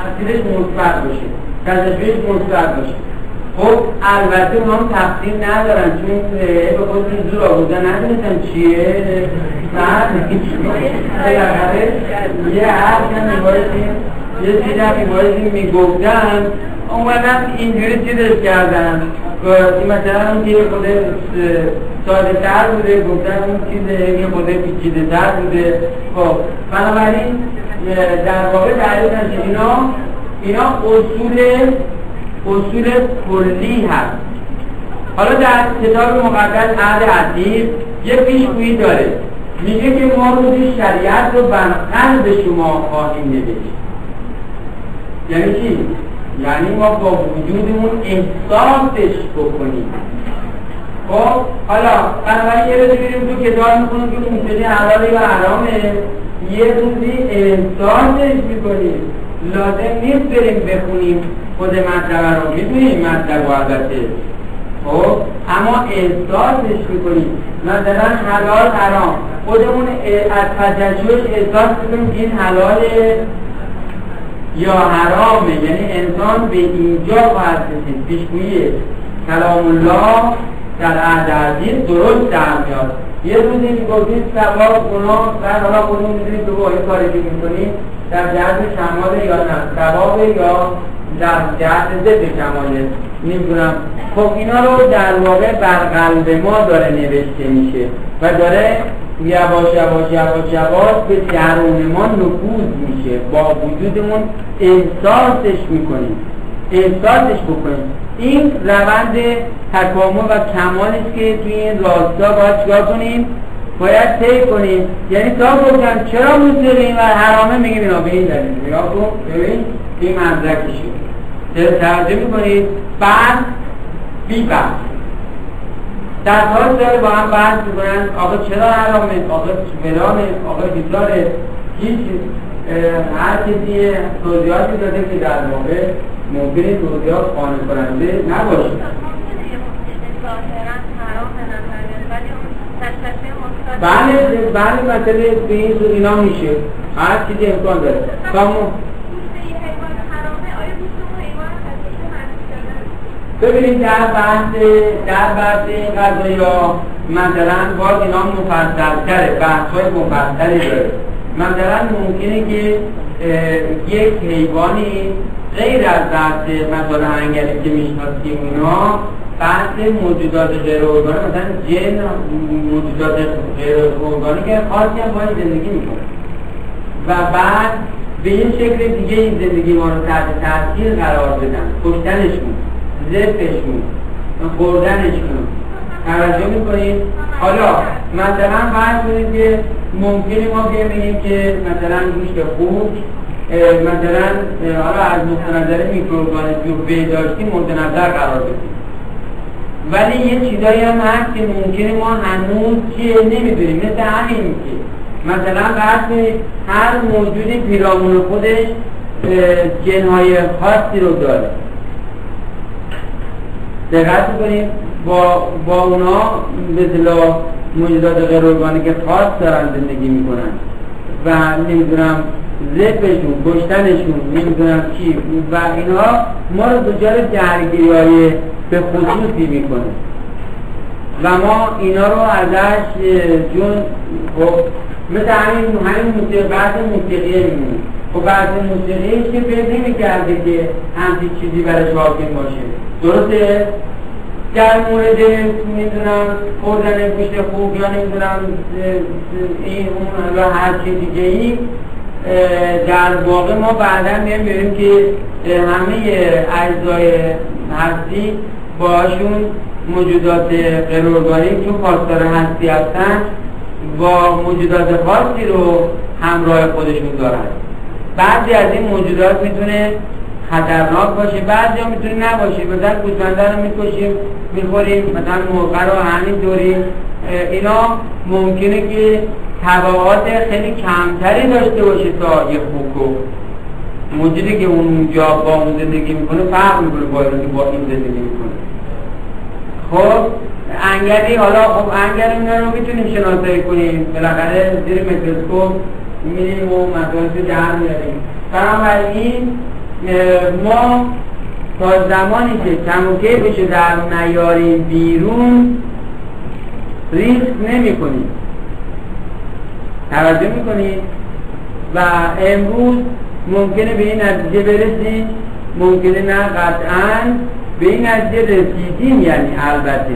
اصیلش مثبت باشه تجربهش مثبت باشه. خب البته اونا هم تقسیم ندارن چون به خودشون زور آوردن. ندونستن چیه. بعد بالاخره یه حرف هم میبایستیم یه چیز هم میبایستیم می‌گفتن. اومدن اینجوری چیزش کردن. مثلا اون که خود ساده تر بوده گفتن اون چیزه یه خود پیچیده تر بوده. خب بنابراین در واقع تعریف اینا اینا اصول اصول کلی هست. حالا در کتاب مقدس عهد عتیق یه پیشگویی داره. میگه که ما روزی شریعت رو بر قلب شما خواهیم نوشت. یعنی چی؟ یعنی ما با وجودمون احساسش بکنیم. خب حالا بنابراین یه روزی بریم تو کتاب می‌کنیم که موسیقی حلالی و حرامه. یه روزی احساسش می‌کنیم. لازم نیست بریم بخونیم. خود مطلب رو می‌دونیم مطلب و البته خب اما احساسش می‌کنیم. مثلا حلال حرام. خودمون از تجشش احساس می‌کنیم این حلاله. یا حرامه یعنی انسان به اینجا باید رسید. پیشگویی کلام الله در عهد عزیز درست در میاد. یه روزی می‌گفتید ثواب گناه و حالا خودمون می‌دونید تو با کاری که می‌کنید در جهت کمال یا نه ثواب یا در جهت ضد کماله نمی‌دونم خب اینا رو در واقع بر قلب ما داره نوشته میشه و داره یواش یواش یواش یواش به درون ما نفوذ میشه. با وجودمون احساسش می‌کنیم. احساسش بکنیم. این روند تکامل و کمال است که توی این راستا باید چیکار کنیم؟ باید طی کنیم. یعنی تا گفتم چرا موسیقی این و حرامه میگیم؟ اینا به این دلیل. نگاه کن. ببین این مدرکشه ترجمه می‌کنید؟ بعد بی بعد در حال داره با هم بحث می‌کنن آقا چرا حرامه آقا فلانه آقا بیزاره هیچ هر کسی توضیحاتی داده که در واقع ممکنه توضیحات قانع کننده نباشه بله بله مسئله به این اینا میشه هر چیزی امکان داره ببینید در بحث در بحث غذایی ها مثلا باز اینا مفصلتره بحث های مفصلی داره. مثلا ممکنه که یک حیوانی غیر از بحث مثلا انگلی که می‌شناسیم اینا بحث موجودات غیر ارگانی مثلا جن موجودات غیر ارگانی که خاصی هم باید زندگی می‌کنه. و بعد به این شکل دیگه این زندگی ما رو تحت تاثیر قرار بدن کشتنشون زفشون خوردنشون توجه می‌کنید؟ حالا مثلا فرض کنید که ممکنه ما بگیم که مثلا گوشت خوب مثلا حالا از نقطه نظر میکروبانیستی و بهداشتی مورد نظر قرار بدیم. ولی یه چیزایی هم هست که ممکنه ما هنوز چیه نمی‌دونیم مثل همین که مثلا فرض هر موجودی پیرامون خودش جنهای خاصی رو داره. دقت کنیم با, با اونا مثل موجودات غیر که خاص دارن زندگی می‌کنن. و نمی‌دونم زفشون کشتنشون نمی‌دونم چی. و اینها ما رو دچار درگیری های به خصوصی می‌کنه. و ما اینا رو ازش جون خب مثل همین همین موسیقی بعض موسیقیه میمونه. خب بعض موسیقیه که فکر نمی‌کرده که همچین چیزی برش حاکم باشه. درسته؟ در مورد می‌دونم خوردن گوشت خوب یا نمی‌دونم این اون و هر چی دیگه ای در واقع ما بعدا می‌بینیم که همه اجزای هستی باشون موجودات غیرارگانیک چون پاسدار هستی هستن با موجودات خاصی رو همراه خودشون دارن. بعضی از این موجودات می‌تونه خطرناک باشه بعضی ها می‌تونه نباشه. مثلا گوسفنده رو می‌کشیم می‌خوریم مثلا مرغ رو همین دوری اینا ممکنه که تبعات خیلی کمتری داشته باشه تا یه خوکو موجودی که اونجا با اون زندگی می‌کنه فرق می‌کنه با که با این زندگی می‌کنه. خب انگلی حالا خب انگلی اینا رو می‌تونیم شناسایی کنیم. بالاخره زیر میکروسکوپ میریم و مسائل در میاریم. بنابراین ما تا زمانی که کم بشه در نیاریم بیرون ریسک نمی کنیم. توجه می‌کنید و امروز ممکنه به این نتیجه برسیم. ممکنه نه قطعا به این نتیجه رسیدیم یعنی البته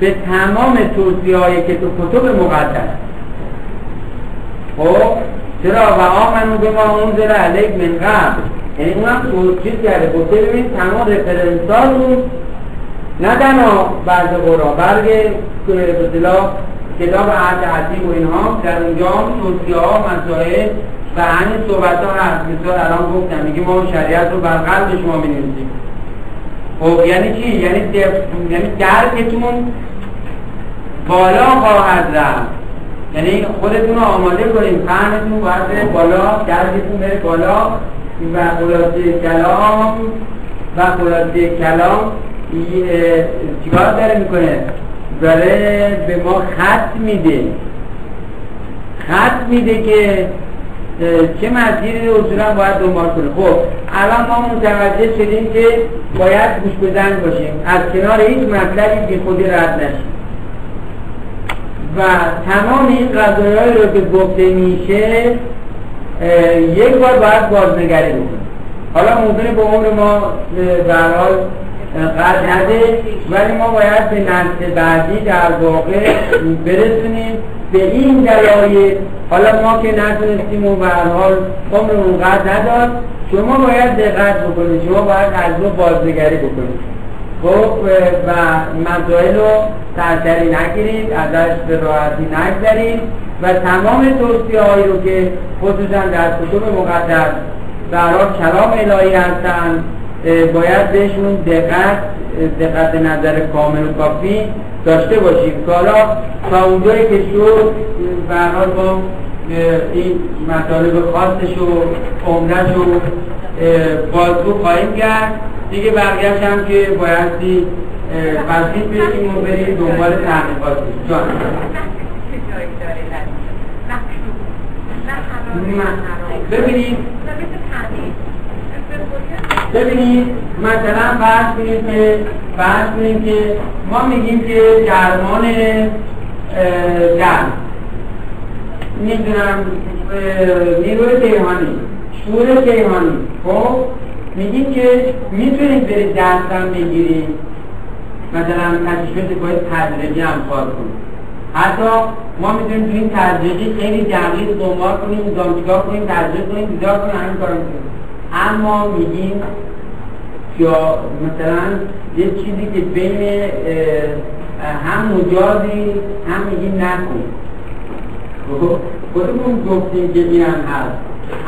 به تمام توصیه که تو کتب مقدس. خب؟ چرا و آمنو به ما اونزل علیک من قبل؟ یعنی اونم چیز کرده گفته ببین تمام رفرنس رو نه تنها بعض قرآن بلکه کتاب عهد عتیق و اینها در اونجا توصیه ها مسائل و همین صحبت ها هست. مثال الان گفتم میگه ما شریعت رو بر قلب شما می نویسیم خب یعنی چی؟ یعنی یعنی درکتون بالا خواهد رفت. یعنی خودتون رو آماده کنیم فهمتون باید بره بالا درکتون بره بالا. و خلاصه کلام و خلاصه کلام. چیکار داره می‌کنه؟ داره به ما خط میده. خط میده که چه مسیری رو اصولا باید دنبال کنه. خب الان ما متوجه شدیم که باید گوش بزن باشیم. از کنار هیچ مطلبی بی خودی رد نشیم. و تمام این قضایایی رو که گفته میشه یک بار باید بازنگری بکنیم. حالا ممکنه به عمر ما در حال قد نده ولی ما باید به نسل بعدی در واقع برسونیم. به این دلایل حالا ما که نتونستیم و به حال عمرمون قد نداد شما باید دقت بکنید. شما باید از رو بازنگری بکنید. خب و مسائل رو سرسری نگیرید ازش به راحتی نگذارید و تمام توصیه هایی رو که خصوصا در کتب مقدس برای کلام الهی هستند باید بهشون دقت دقت نظر کامل و کافی داشته باشیم که حالا تا اونجایی که شد برحال با این مطالب خاصش و عمدش و بازگو خواهیم کرد. دیگه برگشت هم که بایستی بسید بشیم و بریم دنبال تحقیقات جان. ببینید. ببینید. مثلا فرض کنید که فرض کنید که ما میگیم که درمان درس می‌دونم نیروی کیهانی شور کیهانی خب میگیم که می‌تونید برید درس هم بگیرید. مثلا تشخیص باید تدریجی هم کار کنیم حتی ما می‌تونیم تو این تدریجی خیلی دقیق دنبال کنیم چیکار کنیم تدریج کنیم بیدار کنیم همین کار کنیم اما میگیم یا مثلا یه چیزی که بین هم مجازی هم میگیم نکن خودمون گفتیم که این هم هست.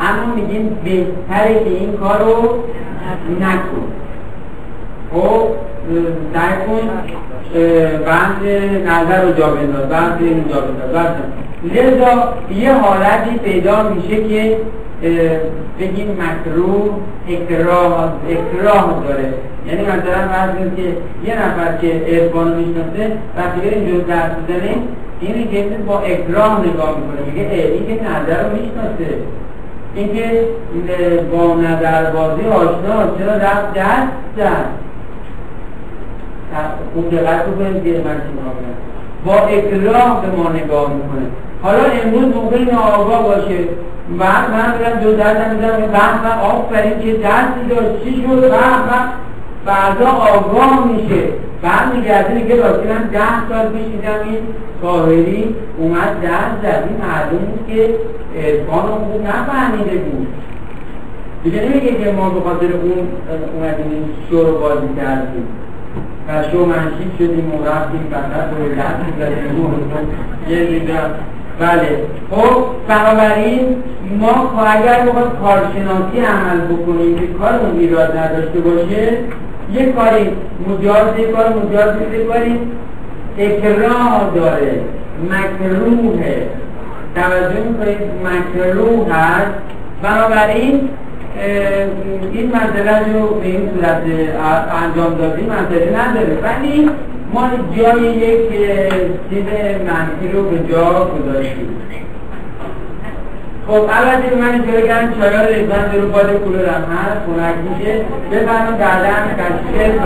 اما میگیم بهتره که این کار رو نکن. خب سعی کن بحث نظر رو جا بنداز بحث این جا بنداز لذا یه حالتی پیدا میشه که بگیم مکروه اکراه اکراه داره. یعنی مثلا فرض که یه نفر که ارفان می‌شناسه وقتی بریم اینجور درس بزنه این که با اکراه نگاه می‌کنه. میگه این که نظر رو می‌شناسه. اینکه با نظر بازی آشنا چرا رفت دست دست اون دقت بکنید که من با اکراه به ما نگاه می‌کنه. حالا امروز ممکن ناآگاه باشه. بعد من برم دو درد می‌زنم به و آفرین که درسی داشت. چی شد؟ به بعدا آگاه میشه. بعد میگرده میگه راستی من ده سال پیش دیدم این طاهری اومد درس زد این معلوم بود که ارفان رو خوب نفهمیده بود. دیگه نمیگه که ما به خاطر اون اومدیم این شو رو بازی کردیم. و شو منشید شدیم و رفتیم فقط رو دست می‌زدیم یه دیدم بله. خب بنابراین ما اگر بخواد کارشناسی عمل بکنیم که کارمون ایراد نداشته باشه یه کاری مجاز یه کار مجاز یه کاری اکراه داره. مکروهه توجه می‌کنید؟ مکروه هست. بنابراین این مسئله رو به این صورت انجام دادی. مسئله نداره. ولی ما جای یک چیز منفی رو به جا گذاشتیم. خب البته من اینجا بگم چایا ریزن رو باد کولرم هست؟ خونک میشه. بفرمون بعدا تشکیل